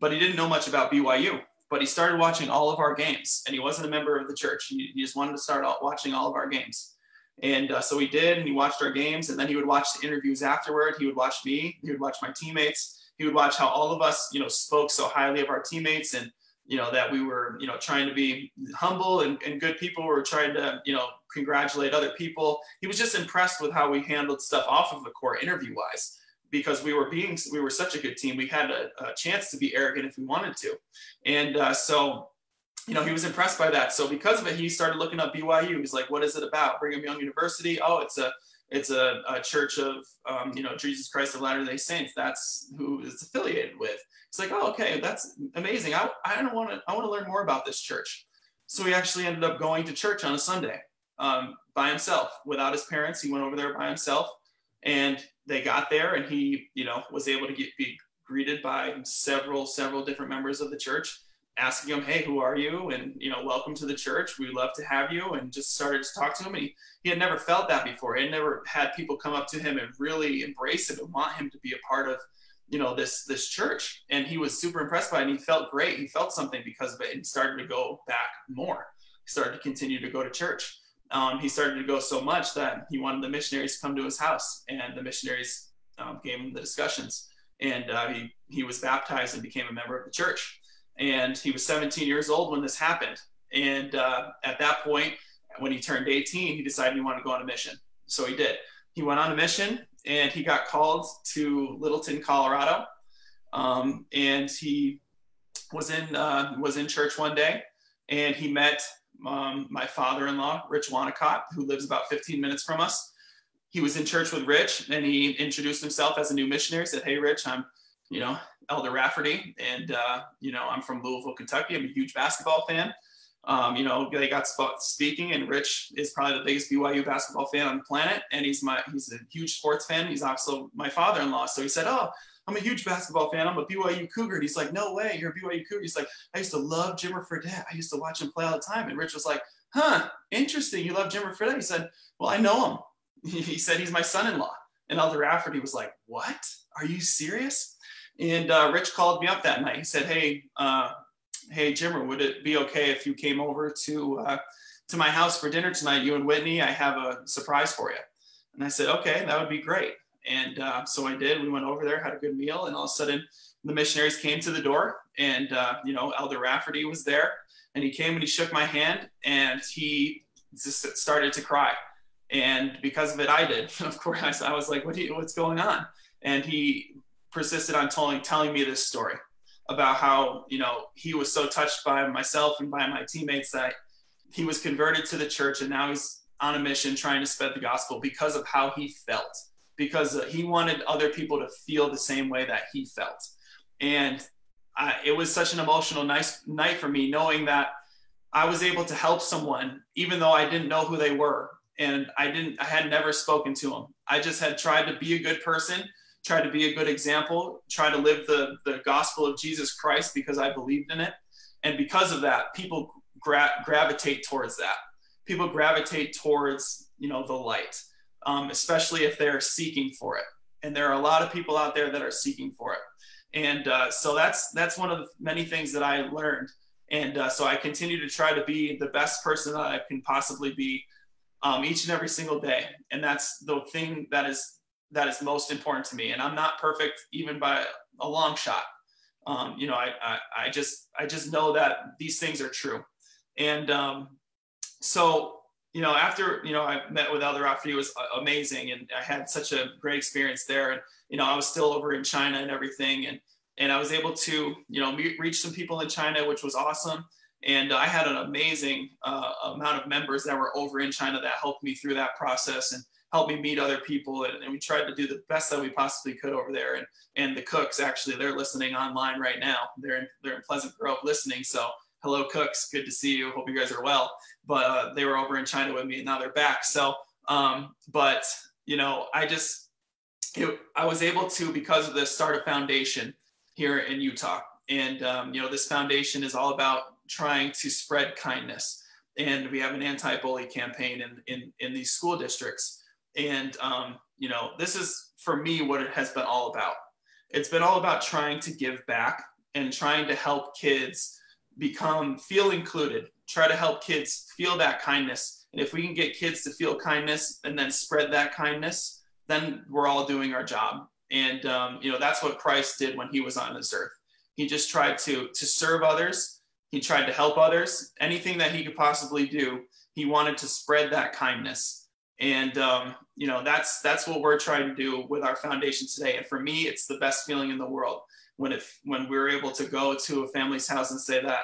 But he didn't know much about BYU. But he started watching all of our games and he wasn't a member of the church. He, he just wanted to start watching all of our games. And uh, so he did, and he watched our games, and then he would watch the interviews afterward. He would watch me, he would watch my teammates, he would watch how all of us, you know, spoke so highly of our teammates, and you know that we were, you know, trying to be humble and, and good people. We were trying to, you know, congratulate other people. He was just impressed with how we handled stuff off of the court, interview wise, because we were being, we were such a good team. We had a, a chance to be arrogant if we wanted to, and uh, so you know, he was impressed by that. So because of it, he started looking up BYU. He's like, what is it about? Brigham Young University. Oh, it's a it's a, a church of um, you know Jesus Christ of Latter Day Saints. That's who it's affiliated with. It's like, oh, okay, that's amazing. I I don't want to I want to learn more about this church. So he actually ended up going to church on a Sunday um, by himself, without his parents. He went over there by himself, and they got there, and he you know was able to get be greeted by several several different members of the church asking him, "Hey, who are you?" and you know, "Welcome to the church. We'd love to have you." And just started to talk to him. And he, he had never felt that before. He had never had people come up to him and really embrace him and want him to be a part of, you know, this this church. And he was super impressed by it. And he felt great. He felt something because of it, and started to go back more. He started to continue to go to church. Um, he started to go so much that he wanted the missionaries to come to his house, and the missionaries um, gave him the discussions. And uh, he he was baptized and became a member of the church and he was 17 years old when this happened. And uh, at that point, when he turned 18, he decided he wanted to go on a mission. So he did. He went on a mission and he got called to Littleton, Colorado. Um, and he was in uh, was in church one day, and he met um, my father-in-law, Rich Wonnacott, who lives about 15 minutes from us. He was in church with Rich, and he introduced himself as a new missionary. Said, "Hey, Rich, I'm, you know, Elder Rafferty, and uh, you know, I'm from Louisville, Kentucky. I'm a huge basketball fan. Um, you know, they got speaking, and Rich is probably the biggest BYU basketball fan on the planet, and he's my he's a huge sports fan. He's also my father-in-law. So he said, "Oh, I'm a huge basketball fan. I'm a BYU Cougar." And he's like, "No way, you're a BYU Cougar." He's like, "I used to love Jimmer Fredette. I used to watch him play all the time." And Rich was like, "Huh, interesting. You love Jimmer Fredette?" He said, "Well, I know him." He said he's my son-in-law. And Elder Rafferty was like, "What? Are you serious?" And uh, Rich called me up that night. He said, "Hey, uh, hey Jimmer, would it be okay if you came over to uh, to my house for dinner tonight, you and Whitney? I have a surprise for you." And I said, "Okay, that would be great." And uh, so I did. We went over there, had a good meal, and all of a sudden, the missionaries came to the door, and uh, you know, Elder Rafferty was there, and he came and he shook my hand, and he just started to cry. And because of it, I did. Of course, I was like, "What? You, what's going on?" And he persisted on telling telling me this story about how you know he was so touched by myself and by my teammates that he was converted to the church and now he's on a mission trying to spread the gospel because of how he felt because uh, he wanted other people to feel the same way that he felt. And I, it was such an emotional nice night for me knowing that i was able to help someone even though i didn't know who they were and i didn't i had never spoken to them i just had tried to be a good person try to be a good example, try to live the, the gospel of Jesus Christ because I believed in it. And because of that, people gra- gravitate towards that. People gravitate towards, you know, the light, um, especially if they're seeking for it. And there are a lot of people out there that are seeking for it. And uh, so that's that's one of the many things that I learned. And uh, so I continue to try to be the best person that I can possibly be um, each and every single day. And that's the thing that is that is most important to me. And I'm not perfect even by a long shot. Um, you know, I, I, I, just, I just know that these things are true. And um, so, you know, after, you know, I met with Elder Rafferty, it was amazing. And I had such a great experience there. And, you know, I was still over in China and everything. And, and I was able to, you know, meet, reach some people in China, which was awesome. And I had an amazing uh, amount of members that were over in China that helped me through that process. And, help me meet other people. And, and, we tried to do the best that we possibly could over there. And, and the cooks, actually, they're listening online right now. They're in, they're in Pleasant Grove listening. So hello cooks, good to see you. Hope you guys are well. But uh, they were over in China with me and now they're back. So, um, but you know, I just, it, I was able to, because of this, start a foundation here in Utah. And, um, you know, this foundation is all about trying to spread kindness. And we have an anti-bully campaign in, in, in these school districts and, um, you know, this is for me what it has been all about. It's been all about trying to give back and trying to help kids become, feel included, try to help kids feel that kindness. And if we can get kids to feel kindness and then spread that kindness, then we're all doing our job. And, um, you know, that's what Christ did when he was on this earth. He just tried to, to serve others. He tried to help others. Anything that he could possibly do, he wanted to spread that kindness and um, you know that's that's what we're trying to do with our foundation today. And for me it's the best feeling in the world when if when we're able to go to a family's house and say that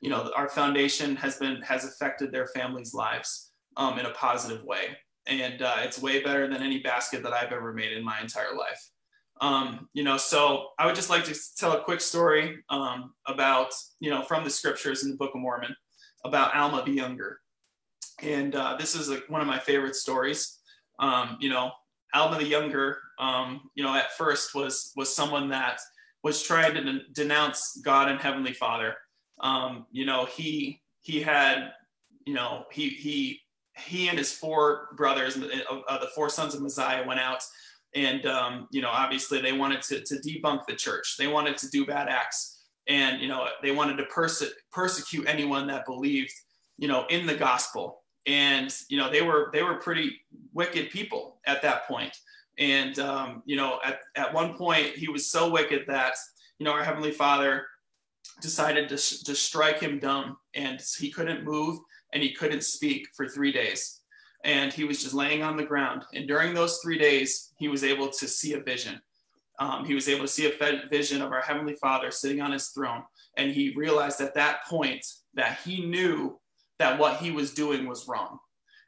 you know our foundation has been has affected their families lives um, in a positive way. And uh, it's way better than any basket that i've ever made in my entire life. Um, you know so i would just like to tell a quick story um, about you know from the scriptures in the book of mormon about alma the younger and uh, this is like one of my favorite stories. Um, you know, Alma the Younger, um, you know, at first was was someone that was trying to de- denounce God and Heavenly Father. Um, you know, he he had, you know, he he he and his four brothers, uh, uh, the four sons of Mosiah, went out, and um, you know, obviously they wanted to to debunk the church. They wanted to do bad acts, and you know, they wanted to perse- persecute anyone that believed, you know, in the gospel and you know they were they were pretty wicked people at that point. And um, you know at, at one point he was so wicked that you know our heavenly father decided to, to strike him dumb and he couldn't move and he couldn't speak for three days. And he was just laying on the ground. And during those three days he was able to see a vision. Um, he was able to see a vision of our Heavenly Father sitting on his throne. And he realized at that point that he knew that what he was doing was wrong.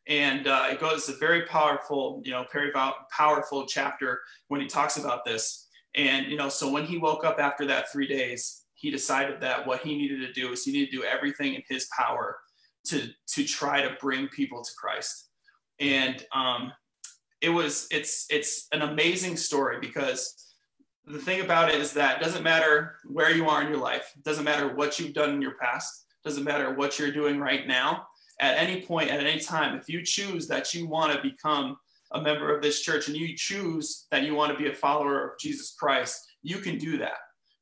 And uh, it goes, a very powerful, you know, very powerful chapter when he talks about this. And, you know, so when he woke up after that three days, he decided that what he needed to do is he needed to do everything in his power to, to try to bring people to Christ. And um, it was, it's, it's an amazing story because the thing about it is that it doesn't matter where you are in your life, it doesn't matter what you've done in your past, doesn't matter what you're doing right now. At any point, at any time, if you choose that you want to become a member of this church and you choose that you want to be a follower of Jesus Christ, you can do that.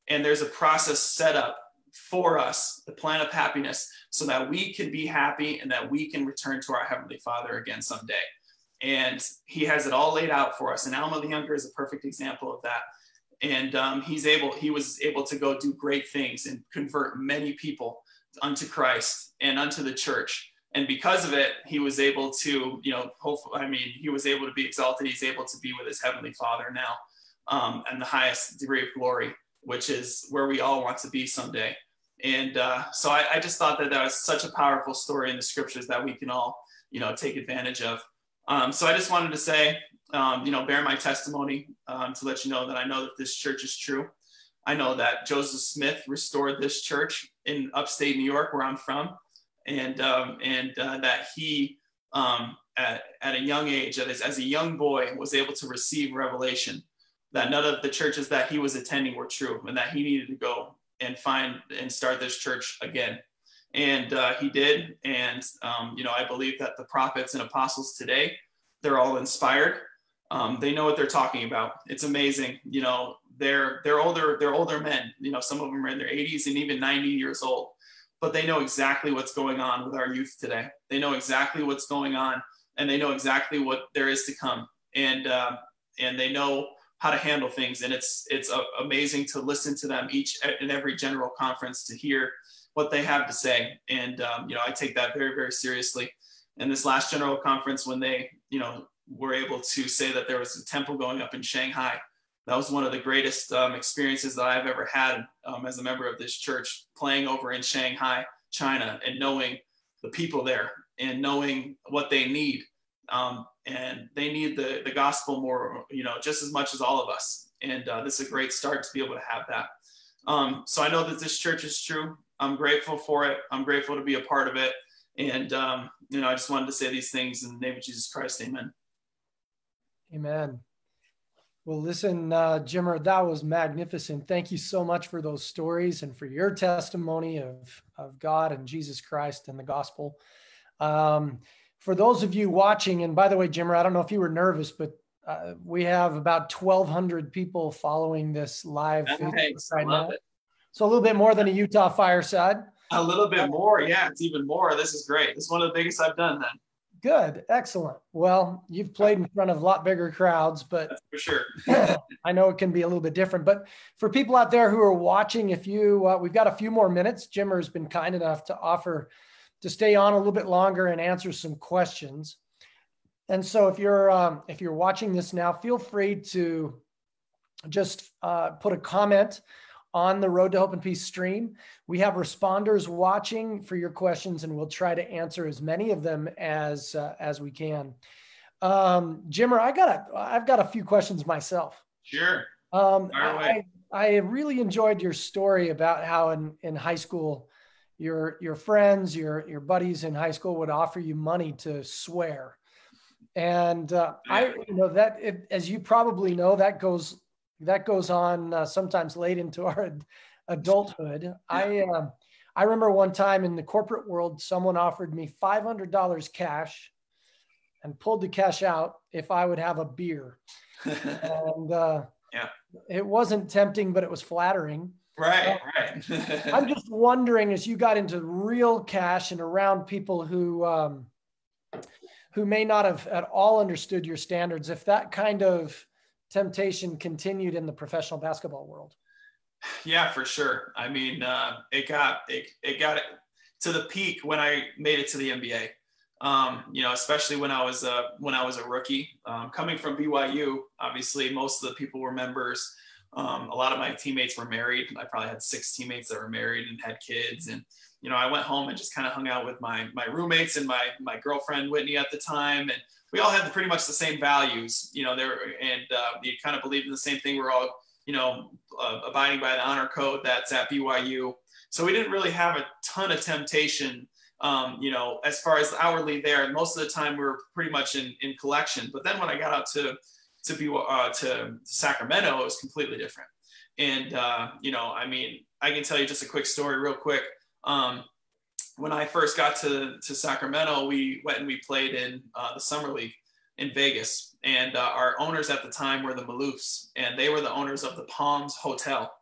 And there's a process set up for us, the plan of happiness, so that we can be happy and that we can return to our Heavenly Father again someday. And He has it all laid out for us. And Alma the Younger is a perfect example of that and um, he's able he was able to go do great things and convert many people unto christ and unto the church. And because of it he was able to you know hopefully i mean he was able to be exalted. He's able to be with his heavenly father now um, and the highest degree of glory which is where we all want to be someday. And uh, so I, I, just thought that that was such a powerful story in the scriptures that we can all you know take advantage of. Um, so i just wanted to say um, you know, bear my testimony um, to let you know that I know that this church is true. I know that Joseph Smith restored this church in upstate New York, where I'm from, and um, and uh, that he, um, at, at a young age, as, as a young boy, was able to receive revelation that none of the churches that he was attending were true, and that he needed to go and find and start this church again. And uh, he did, and um, you know, I believe that the prophets and apostles today, they're all inspired um, they know what they're talking about. It's amazing. You know, they're they're older they're older men. You know, some of them are in their 80s and even 90 years old, but they know exactly what's going on with our youth today. They know exactly what's going on, and they know exactly what there is to come, and uh, and they know how to handle things. And it's it's uh, amazing to listen to them each and every general conference to hear what they have to say. And um, you know, I take that very very seriously. In this last general conference, when they you know were able to say that there was a temple going up in Shanghai. That was one of the greatest um, experiences that I've ever had um, as a member of this church, playing over in Shanghai, China, and knowing the people there and knowing what they need. Um, and they need the, the gospel more, you know, just as much as all of us. And uh, this is a great start to be able to have that. Um, so I know that this church is true. I'm grateful for it. I'm grateful to be a part of it. And, um, you know, I just wanted to say these things in the name of Jesus Christ. Amen. Amen. Well, listen, uh, Jimmer, that was magnificent. Thank you so much for those stories and for your testimony of, of God and Jesus Christ and the gospel. Um, for those of you watching, and by the way, Jimmer, I don't know if you were nervous, but uh, we have about 1,200 people following this live Thanks. right now. It. So a little bit more than a Utah fireside. A little bit more, yeah. It's even more. This is great. This is one of the biggest I've done then. Good, excellent. Well, you've played in front of a lot bigger crowds, but That's for sure. I know it can be a little bit different. But for people out there who are watching, if you, uh, we've got a few more minutes. Jimmer has been kind enough to offer to stay on a little bit longer and answer some questions. And so, if you're um, if you're watching this now, feel free to just uh, put a comment on the Road to Hope and Peace stream. We have responders watching for your questions, and we'll try to answer as many of them as uh, as we can. Um, Jimmer, I got a, I've got a few questions myself. Sure. Um, I, I really enjoyed your story about how in, in high school, your your friends, your your buddies in high school would offer you money to swear, and uh, I you know that it, as you probably know that goes that goes on uh, sometimes late into our adulthood. I uh, I remember one time in the corporate world, someone offered me five hundred dollars cash, and pulled the cash out if I would have a beer. and uh, yeah, it wasn't tempting, but it was flattering. Right, right. I'm just wondering, as you got into real cash and around people who um, who may not have at all understood your standards, if that kind of temptation continued in the professional basketball world? Yeah, for sure. I mean, uh, it got it, it got to the peak when I made it to the NBA. Um, you know, especially when I was a when I was a rookie, um, coming from BYU. Obviously, most of the people were members Um, a lot of my teammates were married. I probably had six teammates that were married and had kids. And, you know, I went home and just kind of hung out with my, my roommates and my, my girlfriend, Whitney at the time. And we all had pretty much the same values, you know, there, and uh, you kind of believed in the same thing. We're all, you know, uh, abiding by the honor code that's at BYU. So we didn't really have a ton of temptation um, you know, as far as hourly there, most of the time we were pretty much in, in collection. But then when I got out to to be uh, to Sacramento, it was completely different. And uh, you know, I mean, I can tell you just a quick story, real quick. Um, when I first got to to Sacramento, we went and we played in uh, the summer league in Vegas, and uh, our owners at the time were the Maloofs, and they were the owners of the Palms Hotel.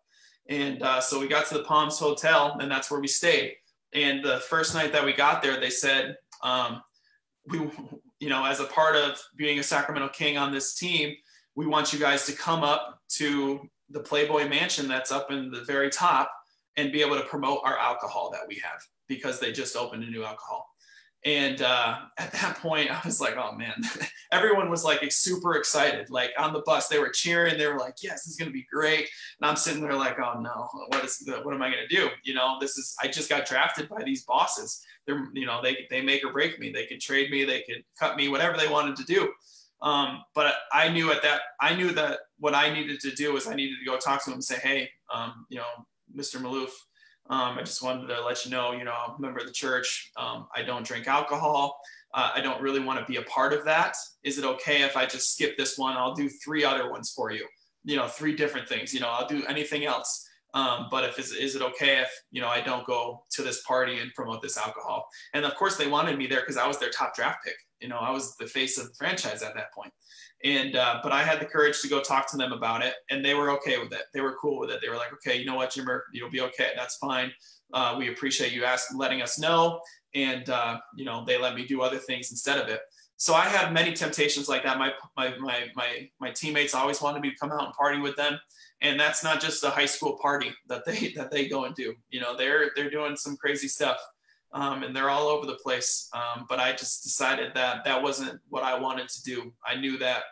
And uh, so we got to the Palms Hotel, and that's where we stayed. And the first night that we got there, they said, um, we, you know, as a part of being a Sacramento King on this team, we want you guys to come up to the Playboy Mansion that's up in the very top and be able to promote our alcohol that we have because they just opened a new alcohol. And uh, at that point, I was like, oh man, everyone was like super excited. Like on the bus, they were cheering. They were like, yes, this is going to be great. And I'm sitting there like, oh no, what is the, what am I going to do? You know, this is, I just got drafted by these bosses. They're, you know, they, they make or break me. They could trade me, they could cut me, whatever they wanted to do. Um, but I knew at that, I knew that what I needed to do was I needed to go talk to him and say, hey, um, you know, Mr. Maloof, um, I just wanted to let you know, you know, I'm a member of the church. Um, I don't drink alcohol. Uh, I don't really want to be a part of that. Is it okay if I just skip this one? I'll do three other ones for you. You know, three different things. You know, I'll do anything else. Um, but if is, is it okay if you know I don't go to this party and promote this alcohol? And of course, they wanted me there because I was their top draft pick. You know, I was the face of the franchise at that point. And uh, but I had the courage to go talk to them about it, and they were okay with it. They were cool with it. They were like, okay, you know what, Jimmer, you'll be okay. That's fine. Uh, we appreciate you asking, letting us know, and uh, you know they let me do other things instead of it. So I had many temptations like that. My my my my my teammates always wanted me to come out and party with them, and that's not just a high school party that they that they go and do. You know, they're they're doing some crazy stuff um, and they're all over the place. Um, but I just decided that that wasn't what I wanted to do. I knew that,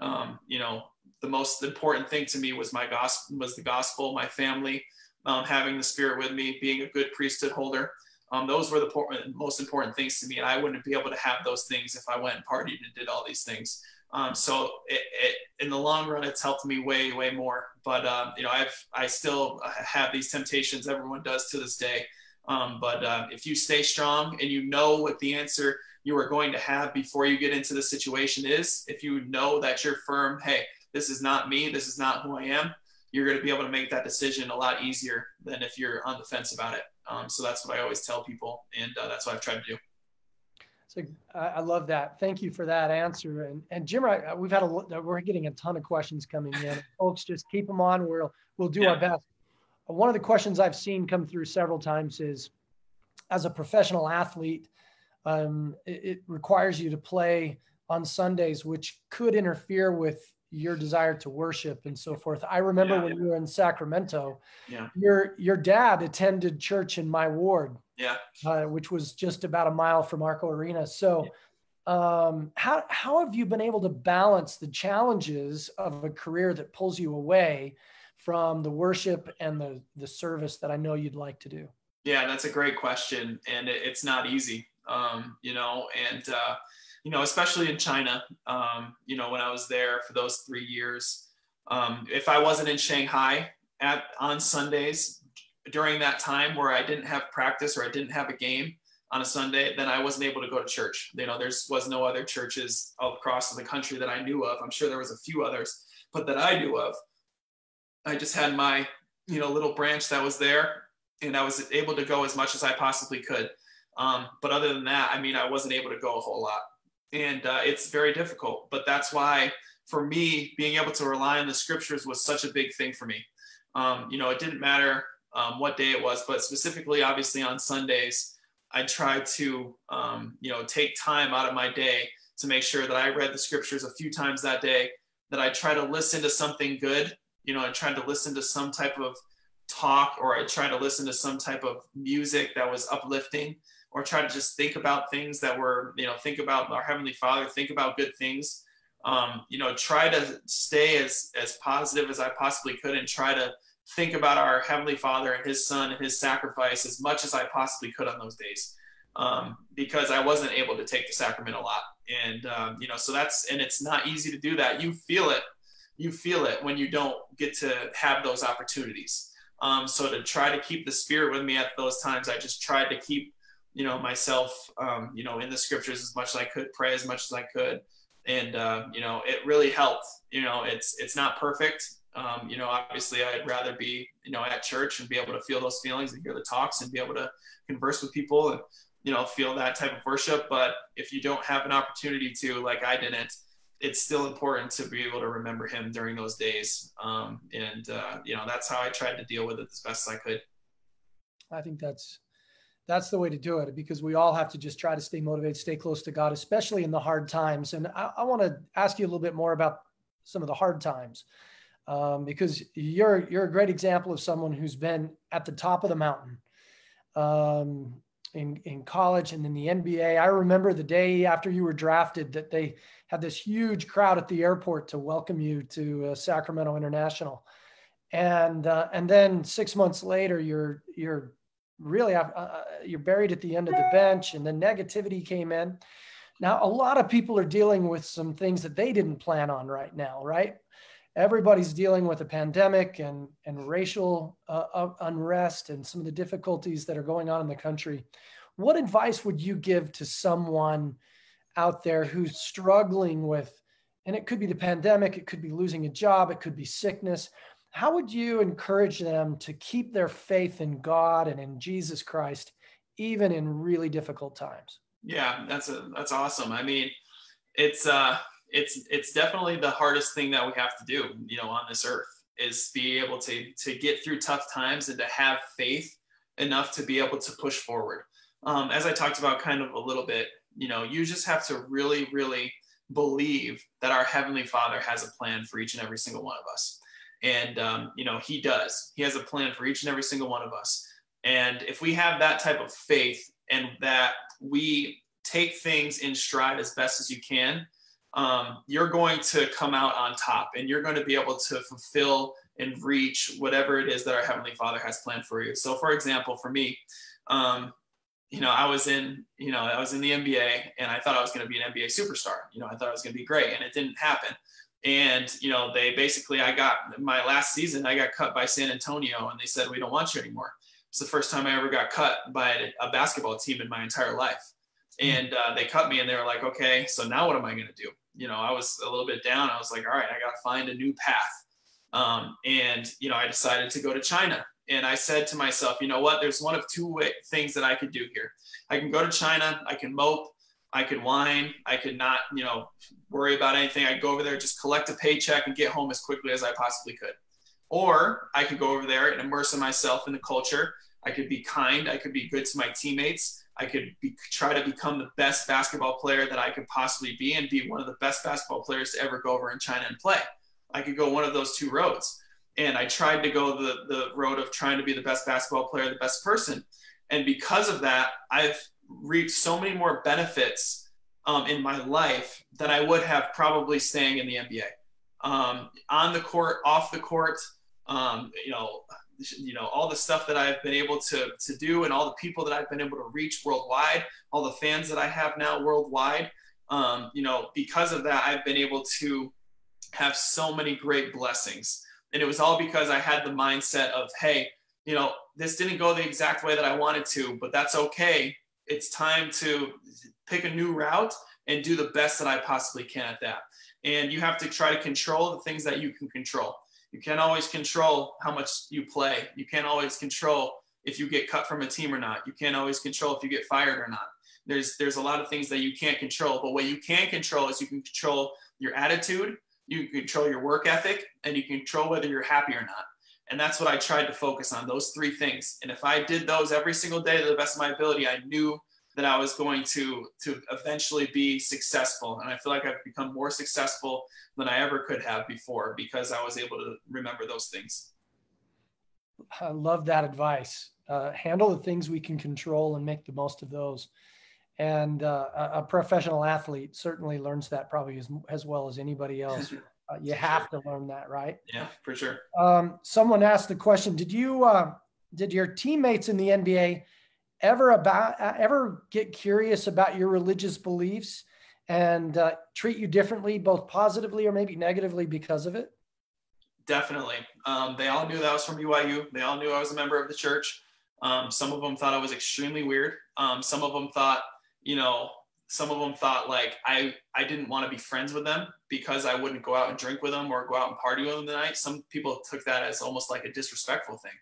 um, you know, the most important thing to me was my gospel, was the gospel, my family, um, having the Spirit with me, being a good priesthood holder. Um, those were the most important things to me, and I wouldn't be able to have those things if I went and partied and did all these things. Um, so it, it, in the long run, it's helped me way, way more. But you know, I've I still have these temptations. Everyone does to this day. Um, but uh, if you stay strong and you know what the answer you are going to have before you get into the situation is, if you know that you're firm, hey, this is not me, this is not who I am, you're going to be able to make that decision a lot easier than if you're on the fence about it. Um, so that's what I always tell people, and uh, that's what I've tried to do. So I love that. Thank you for that answer. And and Jim, we've had a we're getting a ton of questions coming in. Folks, just keep them on. We'll we'll do yeah. our best one of the questions I've seen come through several times is as a professional athlete, um, it, it, requires you to play on Sundays, which could interfere with your desire to worship and so forth. I remember yeah, when yeah. you were in Sacramento, yeah. your your dad attended church in my ward, yeah, uh, which was just about a mile from Arco Arena. So, um, how how have you been able to balance the challenges of a career that pulls you away from the worship and the the service that I know you'd like to do? Yeah, that's a great question, and it, it's not easy, um, you know, and uh, you know, especially in China, um, you know, when I was there for those three years, um, if I wasn't in Shanghai at on Sundays during that time where I didn't have practice or I didn't have a game on a Sunday, then I wasn't able to go to church. You know, there's was no other churches across the country that I knew of. I'm sure there was a few others, but that I knew of. I just had my, you know, little branch that was there and I was able to go as much as I possibly could. Um, but other than that, I mean, I wasn't able to go a whole lot. And uh, it's very difficult. But that's why, for me, being able to rely on the scriptures was such a big thing for me. Um, you know, it didn't matter um, what day it was, but specifically, obviously, on Sundays, I tried to, um, you know, take time out of my day to make sure that I read the scriptures a few times that day, that I try to listen to something good you know, I tried to listen to some type of talk or I tried to listen to some type of music that was uplifting or try to just think about things that were, you know, think about our Heavenly Father, think about good things. um, you know, try to stay as as positive as I possibly could and try to think about our Heavenly Father and His Son and His sacrifice as much as I possibly could on those days, um, because I wasn't able to take the sacrament a lot, and um, you know, so that's and it's not easy to do that. You feel it, you feel it when you don't get to have those opportunities. Um, so to try to keep the Spirit with me at those times, I just tried to keep, you know, myself, um, you know, in the Scriptures as much as I could, pray as much as I could, and uh, you know, it really helped. You know, it's it's not perfect um, you know, obviously, I'd rather be, you know, at church and be able to feel those feelings and hear the talks and be able to converse with people and, you know, feel that type of worship. But if you don't have an opportunity to, like I didn't, it's still important to be able to remember him during those days. Um, and, uh, you know, that's how I tried to deal with it as best I could. I think that's, that's the way to do it because we all have to just try to stay motivated, stay close to God, especially in the hard times. And I, I want to ask you a little bit more about some of the hard times um, because you're you're a great example of someone who's been at the top of the mountain um, in in college and in the NBA. I remember the day after you were drafted that they had this huge crowd at the airport to welcome you to uh, Sacramento International, and uh, and then six months later you're you're really uh, uh you're buried at the end of the bench, and the negativity came in. Now, a lot of people are dealing with some things that they didn't plan on right now, right? Everybody's dealing with a pandemic and, and racial uh, unrest and some of the difficulties that are going on in the country. What advice would you give to someone out there who's struggling with, and it could be the pandemic, it could be losing a job, it could be sickness. How would you encourage them to keep their faith in God and in Jesus Christ, even in really difficult times? Yeah, that's a, that's awesome. I mean, it's uh, it's it's definitely the hardest thing that we have to do, you know, on this earth is be able to to get through tough times and to have faith enough to be able to push forward. Um, as I talked about kind of a little bit, you know, you just have to really, really believe that our heavenly Father has a plan for each and every single one of us, and um, you know, He does. He has a plan for each and every single one of us. And if we have that type of faith and that we take things in stride as best as you can, um, you're going to come out on top and you're going to be able to fulfill and reach whatever it is that our Heavenly Father has planned for you. So, for example, for me, um, you know, I was in, you know, I was in the NBA and I thought I was going to be an NBA superstar. You know, I thought I was going to be great and it didn't happen. And, you know, they basically, I got my last season, I got cut by San Antonio and they said, we don't want you anymore. It's the first time I ever got cut by a basketball team in my entire life. Hmm. And uh, they cut me and they were like, okay, so now what am I going to do? You know, I was a little bit down. I was like, all right, I got to find a new path. Um, and, you know, I decided to go to China. And I said to myself, you know what? There's one of two way- things that I could do here. I can go to China, I can mope, I could whine, I could not, you know, worry about anything. I'd go over there, just collect a paycheck and get home as quickly as I possibly could. Or I could go over there and immerse myself in the culture. I could be kind, I could be good to my teammates, I could be, try to become the best basketball player that I could possibly be and be one of the best basketball players to ever go over in China and play. I could go one of those two roads. And I tried to go the, the road of trying to be the best basketball player, the best person. And because of that, I've reaped so many more benefits um, in my life than I would have probably staying in the NBA. Um, on the court, off the court, um, you know, you know all the stuff that I've been able to to do and all the people that I've been able to reach worldwide, all the fans that I have now worldwide. Um, you know, because of that, I've been able to have so many great blessings, and it was all because I had the mindset of, hey, you know, this didn't go the exact way that I wanted to, but that's okay. It's time to pick a new route and do the best that I possibly can at that. And you have to try to control the things that you can control you can't always control how much you play. You can't always control if you get cut from a team or not. You can't always control if you get fired or not. There's there's a lot of things that you can't control, but what you can control is you can control your attitude, you can control your work ethic, and you can control whether you're happy or not. And that's what I tried to focus on, those three things. And if I did those every single day to the best of my ability, I knew that I was going to to eventually be successful. And I feel like I've become more successful than I ever could have before because I was able to remember those things. I love that advice. Uh, handle the things we can control and make the most of those. And uh, a, professional athlete certainly learns that probably as, as well as anybody else. Uh, you have to learn that, right? Yeah, for sure. Um, someone asked the question: Did you uh, did your teammates in the NBA ever about uh, ever get curious about your religious beliefs and uh, treat you differently, both positively or maybe negatively because of it? Definitely. Um, they all knew that I was from BYU. They all knew I was a member of the church. Um, some of them thought I was extremely weird. Um, some of them thought, you know, some of them thought like I I didn't want to be friends with them because I wouldn't go out and drink with them or go out and party with them tonight. Some people took that as almost like a disrespectful thing,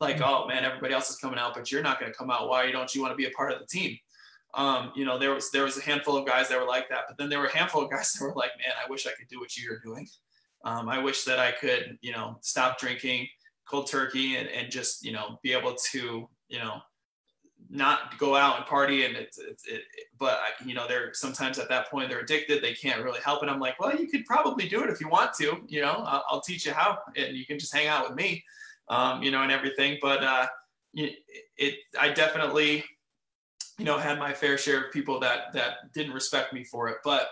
like oh man, everybody else is coming out, but you're not going to come out. Why don't you want to be a part of the team? Um, you know, there was there was a handful of guys that were like that, but then there were a handful of guys that were like, man, I wish I could do what you're doing. Um, I wish that I could, you know, stop drinking cold turkey and, and just, you know, be able to, you know, not go out and party and it's, it's it, but I, you know they're sometimes at that point they're addicted they can't really help it i'm like well you could probably do it if you want to you know i'll, I'll teach you how and you can just hang out with me um, you know and everything but uh, it, it i definitely you know had my fair share of people that that didn't respect me for it but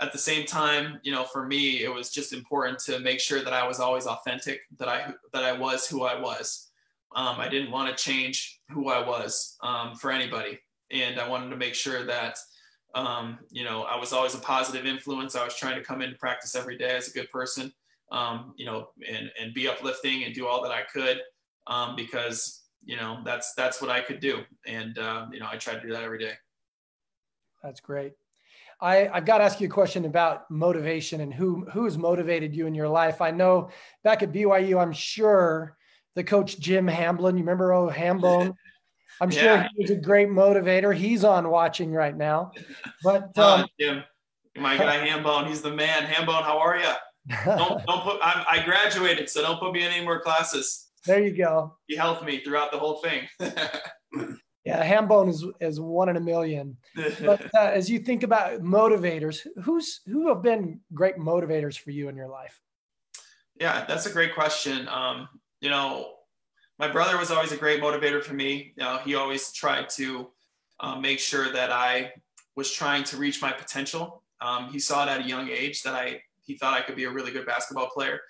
at the same time, you know, for me, it was just important to make sure that I was always authentic, that I that I was who I was. Um, I didn't want to change who I was um, for anybody, and I wanted to make sure that um, you know I was always a positive influence. I was trying to come into practice every day as a good person, um, you know, and and be uplifting and do all that I could um, because you know that's that's what I could do, and uh, you know I try to do that every day. That's great. I, I've got to ask you a question about motivation and who who has motivated you in your life. I know back at BYU, I'm sure the coach Jim Hamblin, you remember oh Hambone? I'm yeah. sure he was a great motivator. He's on watching right now. But oh, um, Jim, my guy Hambone, he's the man. Hambone, how are you? Don't don't put. I'm, I graduated, so don't put me in any more classes. There you go. He helped me throughout the whole thing. Yeah, Hambone is is one in a million. but uh, as you think about motivators, who's who have been great motivators for you in your life? Yeah, that's a great question. Um, you know, my brother was always a great motivator for me. You know, he always tried to uh, make sure that I was trying to reach my potential. Um, he saw it at a young age that I he thought I could be a really good basketball player,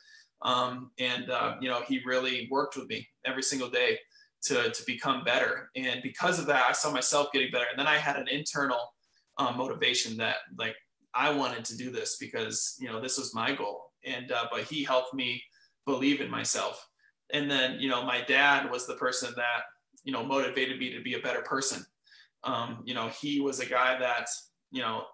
um, and uh, you know, he really worked with me every single day to, to become better. And because of that, I saw myself getting better. And then I had an internal um, motivation that like I wanted to do this because you know this was my goal. And uh, but he helped me believe in myself. And then you know my dad was the person that you know motivated me to be a better person. Um, you know he was a guy that you know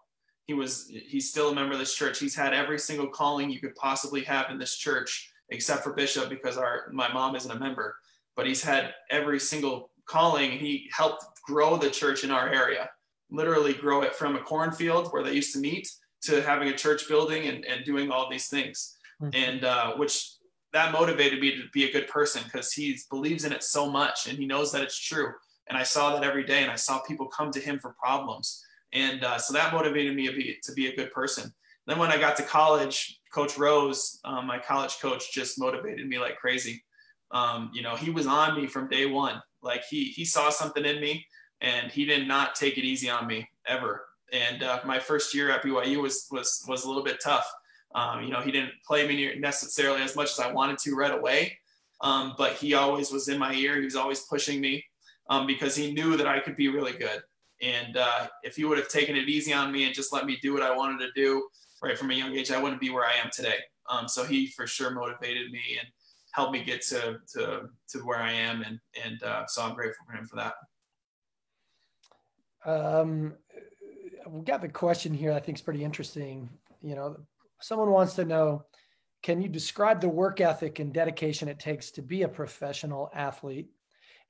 he was he's still a member of this church. He's had every single calling you could possibly have in this church except for bishop because our my mom isn't a member but he's had every single calling. He helped grow the church in our area, literally grow it from a cornfield where they used to meet to having a church building and, and doing all these things. Mm-hmm. And uh, which that motivated me to be a good person because he believes in it so much and he knows that it's true. And I saw that every day and I saw people come to him for problems. And uh, so that motivated me to be, to be a good person. Then when I got to college, Coach Rose, um, my college coach, just motivated me like crazy um, you know, he was on me from day one. Like he he saw something in me, and he did not take it easy on me ever. And uh, my first year at BYU was was was a little bit tough. Um, you know, he didn't play me necessarily as much as I wanted to right away, um, but he always was in my ear. He was always pushing me um, because he knew that I could be really good. And uh, if he would have taken it easy on me and just let me do what I wanted to do right from a young age, I wouldn't be where I am today. Um, so he for sure motivated me and helped me get to to to where I am, and and uh, so I'm grateful for him for that. Um, we got the question here. I think is pretty interesting. You know, someone wants to know, can you describe the work ethic and dedication it takes to be a professional athlete,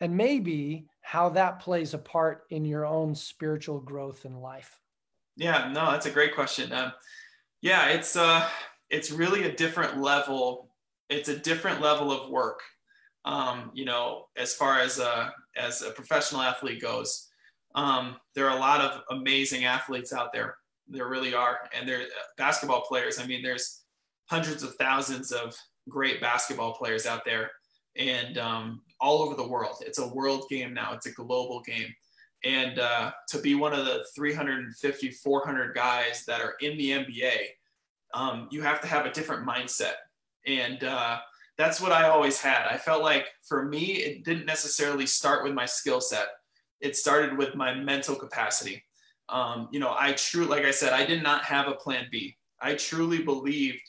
and maybe how that plays a part in your own spiritual growth in life? Yeah, no, that's a great question. Um, yeah, it's uh, it's really a different level it's a different level of work. Um, you know, as far as a as a professional athlete goes, um, there are a lot of amazing athletes out there. There really are, and they're basketball players. I mean, there's hundreds of thousands of great basketball players out there, and um, all over the world. It's a world game now. It's a global game, And uh, to be one of the 350, 400 guys that are in the NBA, um, you have to have a different mindset. And uh, that's what I always had. I felt like for me, it didn't necessarily start with my skill set. It started with my mental capacity. Um, you know, I true, like I said, I did not have a plan B. I truly believed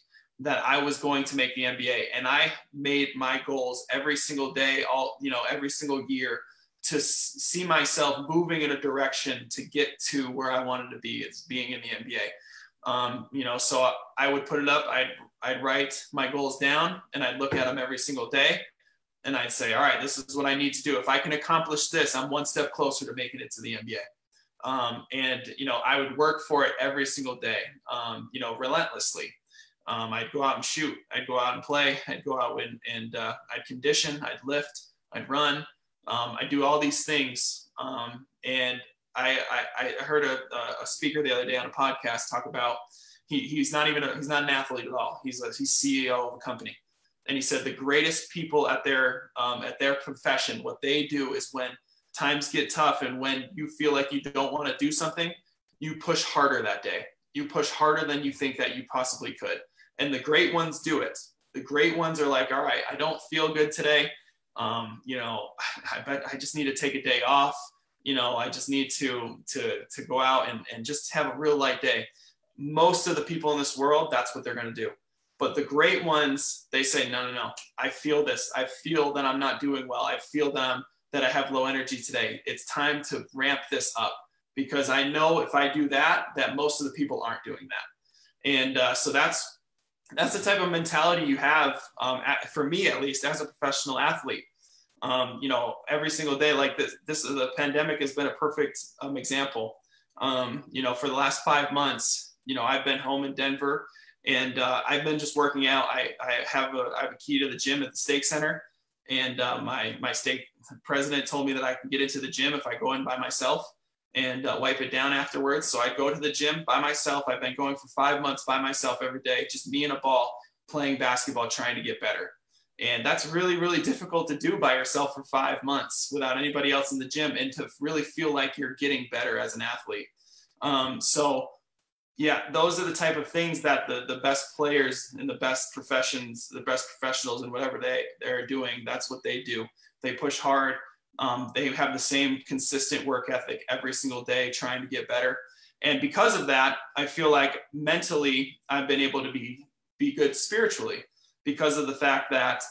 that I was going to make the NBA, and I made my goals every single day, all you know, every single year to see myself moving in a direction to get to where I wanted to be, as being in the NBA. Um, you know, so I would put it up. I'd I'd write my goals down, and I'd look at them every single day, and I'd say, all right, this is what I need to do. If I can accomplish this, I'm one step closer to making it to the NBA. Um, and you know, I would work for it every single day. Um, you know, relentlessly. Um, I'd go out and shoot. I'd go out and play. I'd go out and, and uh, I'd condition. I'd lift. I'd run. Um, I do all these things. Um, and I, I, I, heard a, a speaker the other day on a podcast talk about he, he's not even a, he's not an athlete at all. He's a, he's CEO of a company, and he said the greatest people at their um, at their profession, what they do is when times get tough and when you feel like you don't want to do something, you push harder that day. You push harder than you think that you possibly could. And the great ones do it. The great ones are like, all right, I don't feel good today. Um, you know, I bet I just need to take a day off. You know, I just need to to to go out and, and just have a real light day. Most of the people in this world, that's what they're gonna do. But the great ones, they say, no, no, no. I feel this. I feel that I'm not doing well. I feel that I'm that I have low energy today. It's time to ramp this up because I know if I do that, that most of the people aren't doing that. And uh, so that's that's the type of mentality you have um, at, for me at least as a professional athlete. Um, you know every single day like this this is the pandemic has been a perfect um, example. Um, you know for the last five months you know i've been home in denver and uh, i've been just working out. I, I have a i have a key to the gym at the stake center and uh, my my stake president told me that i can get into the gym if i go in by myself and uh, wipe it down afterwards. So I go to the gym by myself. I've been going for five months by myself every day, just me and a ball playing basketball, trying to get better. And that's really, really difficult to do by yourself for five months without anybody else in the gym and to really feel like you're getting better as an athlete. Um, so, yeah, those are the type of things that the, the best players in the best professions, the best professionals and whatever they, they're doing, that's what they do. They push hard um, they have the same consistent work ethic every single day, trying to get better. And because of that, I feel like mentally I've been able to be be good spiritually because of the fact that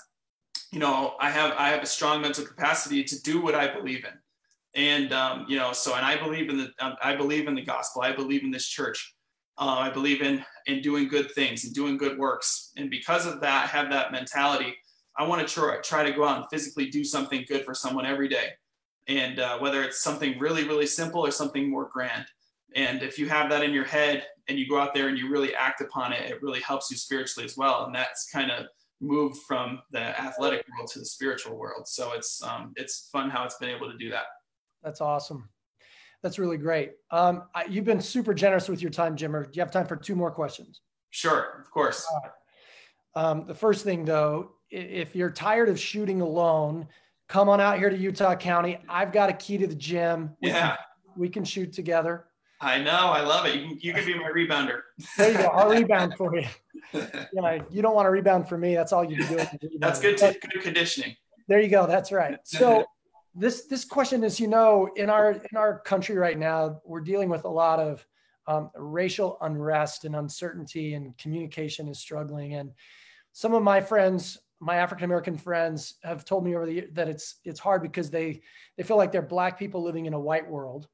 you know I have I have a strong mental capacity to do what I believe in, and um, you know so and I believe in the um, I believe in the gospel. I believe in this church. Uh, I believe in in doing good things and doing good works, and because of that, I have that mentality I want to try, try to go out and physically do something good for someone every day. And uh, whether it's something really, really simple or something more grand. And if you have that in your head and you go out there and you really act upon it, it really helps you spiritually as well. And that's kind of moved from the athletic world to the spiritual world. So it's um, it's fun how it's been able to do that. That's awesome. That's really great. Um, I, you've been super generous with your time, Jimmer. Do you have time for two more questions? Sure, of course. Um, the first thing, though, if you're tired of shooting alone, come on out here to Utah County. I've got a key to the gym. We yeah. Can, we can shoot together. I know. I love it. You, can you could be my rebounder. there you go. I'll rebound for you. Yeah, you don't want to rebound for me. That's all you can do. That's good. To, good conditioning. There you go. That's right. So this this question is, you know, in our in our country right now, we're dealing with a lot of um, racial unrest and uncertainty, and communication is struggling. And some of my friends my African American friends have told me over the that it's it's hard because they they feel like they're black people living in a white world.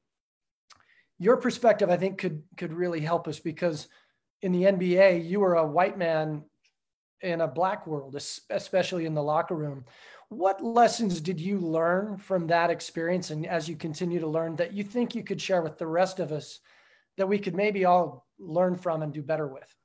Your perspective, I think, could could really help us because in the NBA, you were a white man in a black world, especially in the locker room. What lessons did you learn from that experience, and as you continue to learn, that you think you could share with the rest of us, that we could maybe all learn from and do better with?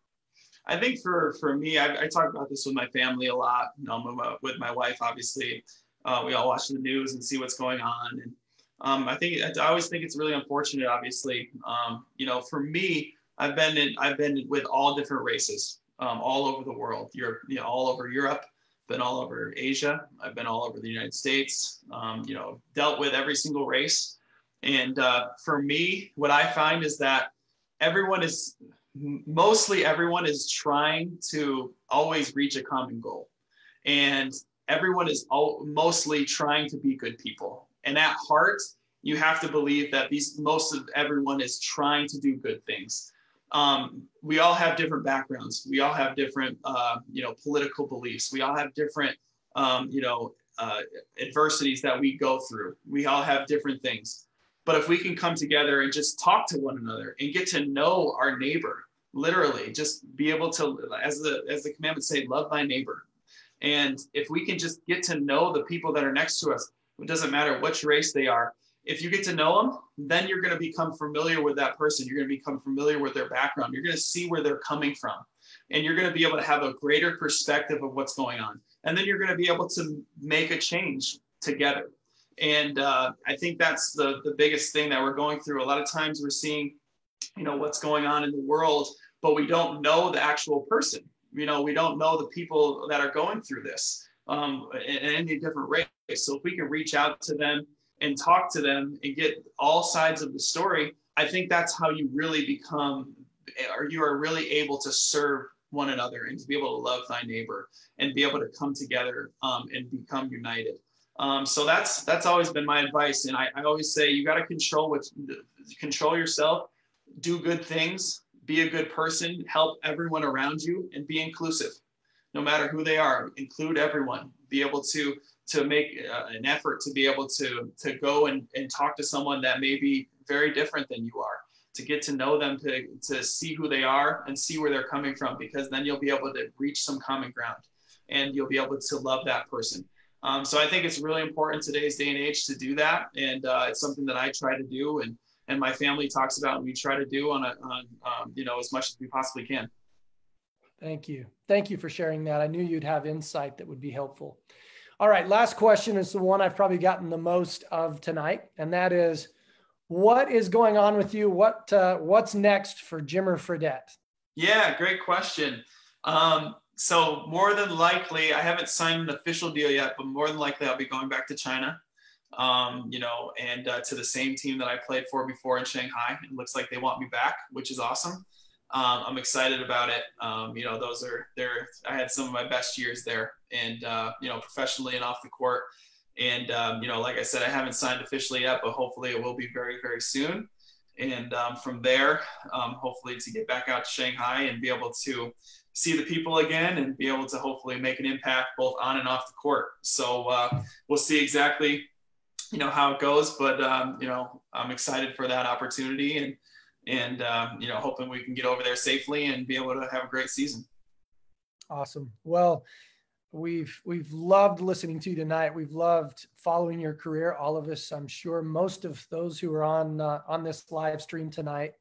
I think for for me, I, I talk about this with my family a lot. You know, with my wife, obviously, uh, we all watch the news and see what's going on. And um, I think I always think it's really unfortunate. Obviously, um, you know, for me, I've been in I've been with all different races, um, all over the world. Europe, you know, all over Europe. Been all over Asia. I've been all over the United States. Um, you know, dealt with every single race. And uh, for me, what I find is that everyone is mostly everyone is trying to always reach a common goal. And everyone is all, mostly trying to be good people. And at heart, you have to believe that these most of everyone is trying to do good things. Um, we all have different backgrounds. We all have different, uh, you know, political beliefs. We all have different, um, you know, uh, adversities that we go through. We all have different things. But if we can come together and just talk to one another and get to know our neighbor, literally, just be able to, as the as the commandments say, love thy neighbor. And if we can just get to know the people that are next to us, it doesn't matter which race they are. If you get to know them, then you're going to become familiar with that person. You're going to become familiar with their background. You're going to see where they're coming from. And you're going to be able to have a greater perspective of what's going on. And then you're going to be able to make a change together. And uh, I think that's the, the biggest thing that we're going through. A lot of times we're seeing, you know, what's going on in the world, but we don't know the actual person. You know, we don't know the people that are going through this um, in, any different ways. So if we can reach out to them and talk to them and get all sides of the story, I think that's how you really become, or you are really able to serve one another and to be able to love thy neighbor and be able to come together um, and become united. Um, so that's that's always been my advice, and I, I always say you got to control what control yourself, do good things, be a good person, help everyone around you, and be inclusive, no matter who they are. Include everyone. Be able to to make uh, an effort to be able to to go and, and talk to someone that may be very different than you are to get to know them to to see who they are and see where they're coming from because then you'll be able to reach some common ground and you'll be able to love that person um, so I think it's really important today's day and age to do that, and uh, it's something that I try to do, and and my family talks about, and we try to do on a on um, you know as much as we possibly can. Thank you, thank you for sharing that. I knew you'd have insight that would be helpful. All right, last question is the one I've probably gotten the most of tonight, and that is, what is going on with you? What uh, what's next for Jimmer Fredette? Yeah, great question. Um, so more than likely, I haven't signed an official deal yet, but more than likely, I'll be going back to China. Um, you know, and uh, to the same team that I played for before in Shanghai. It looks like they want me back, which is awesome. Um, I'm excited about it. Um, you know, those are there. I had some of my best years there, and uh, you know, professionally and off the court. And um, you know, like I said, I haven't signed officially yet, but hopefully it will be very, very soon. And um, from there, um, hopefully to get back out to Shanghai and be able to see the people again and be able to hopefully make an impact both on and off the court. So uh, we'll see exactly, you know, how it goes. But um, you know, I'm excited for that opportunity and and um, you know, hoping we can get over there safely and be able to have a great season. Awesome. Well, we've we've loved listening to you tonight. We've loved following your career. All of us, I'm sure, most of those who are on uh, on this live stream tonight.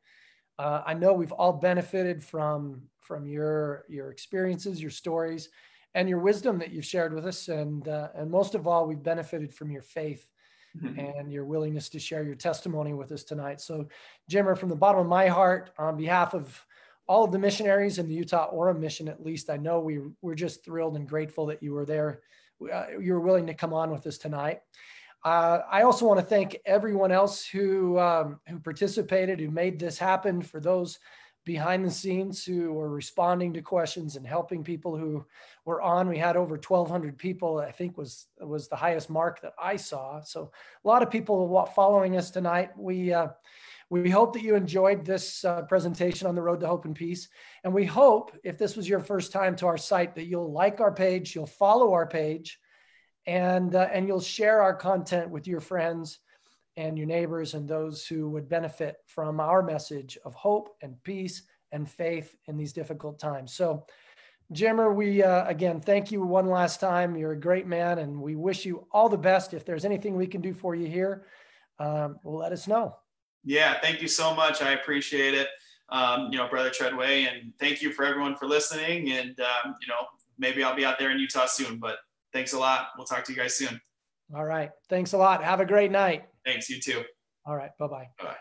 Uh, I know we've all benefited from from your your experiences, your stories, and your wisdom that you've shared with us. And uh, and most of all, we've benefited from your faith mm-hmm. and your willingness to share your testimony with us tonight. So, Jimmer, from the bottom of my heart, on behalf of all of the missionaries in the Utah Orem mission, at least, I know we we're just thrilled and grateful that you were there. Uh, you were willing to come on with us tonight. Uh, I also want to thank everyone else who um, who participated, who made this happen. For those behind the scenes who were responding to questions and helping people who were on. We had over 1,200 people. I think was was the highest mark that I saw. So a lot of people following us tonight. We uh, we hope that you enjoyed this uh, presentation on the road to hope and peace. And we hope, if this was your first time to our site, that you'll like our page, you'll follow our page, and uh, and you'll share our content with your friends and your neighbors and those who would benefit from our message of hope and peace and faith in these difficult times. So, Jimmer, we uh, again thank you one last time. You're a great man, and we wish you all the best. If there's anything we can do for you here, um, well, let us know. Yeah, thank you so much. I appreciate it. Um, you know, Brother Treadway, and thank you for everyone for listening. And um, you know, maybe I'll be out there in Utah soon. But thanks a lot. We'll talk to you guys soon. All right. Thanks a lot. Have a great night. Thanks. You too. All right. Bye bye. Bye bye.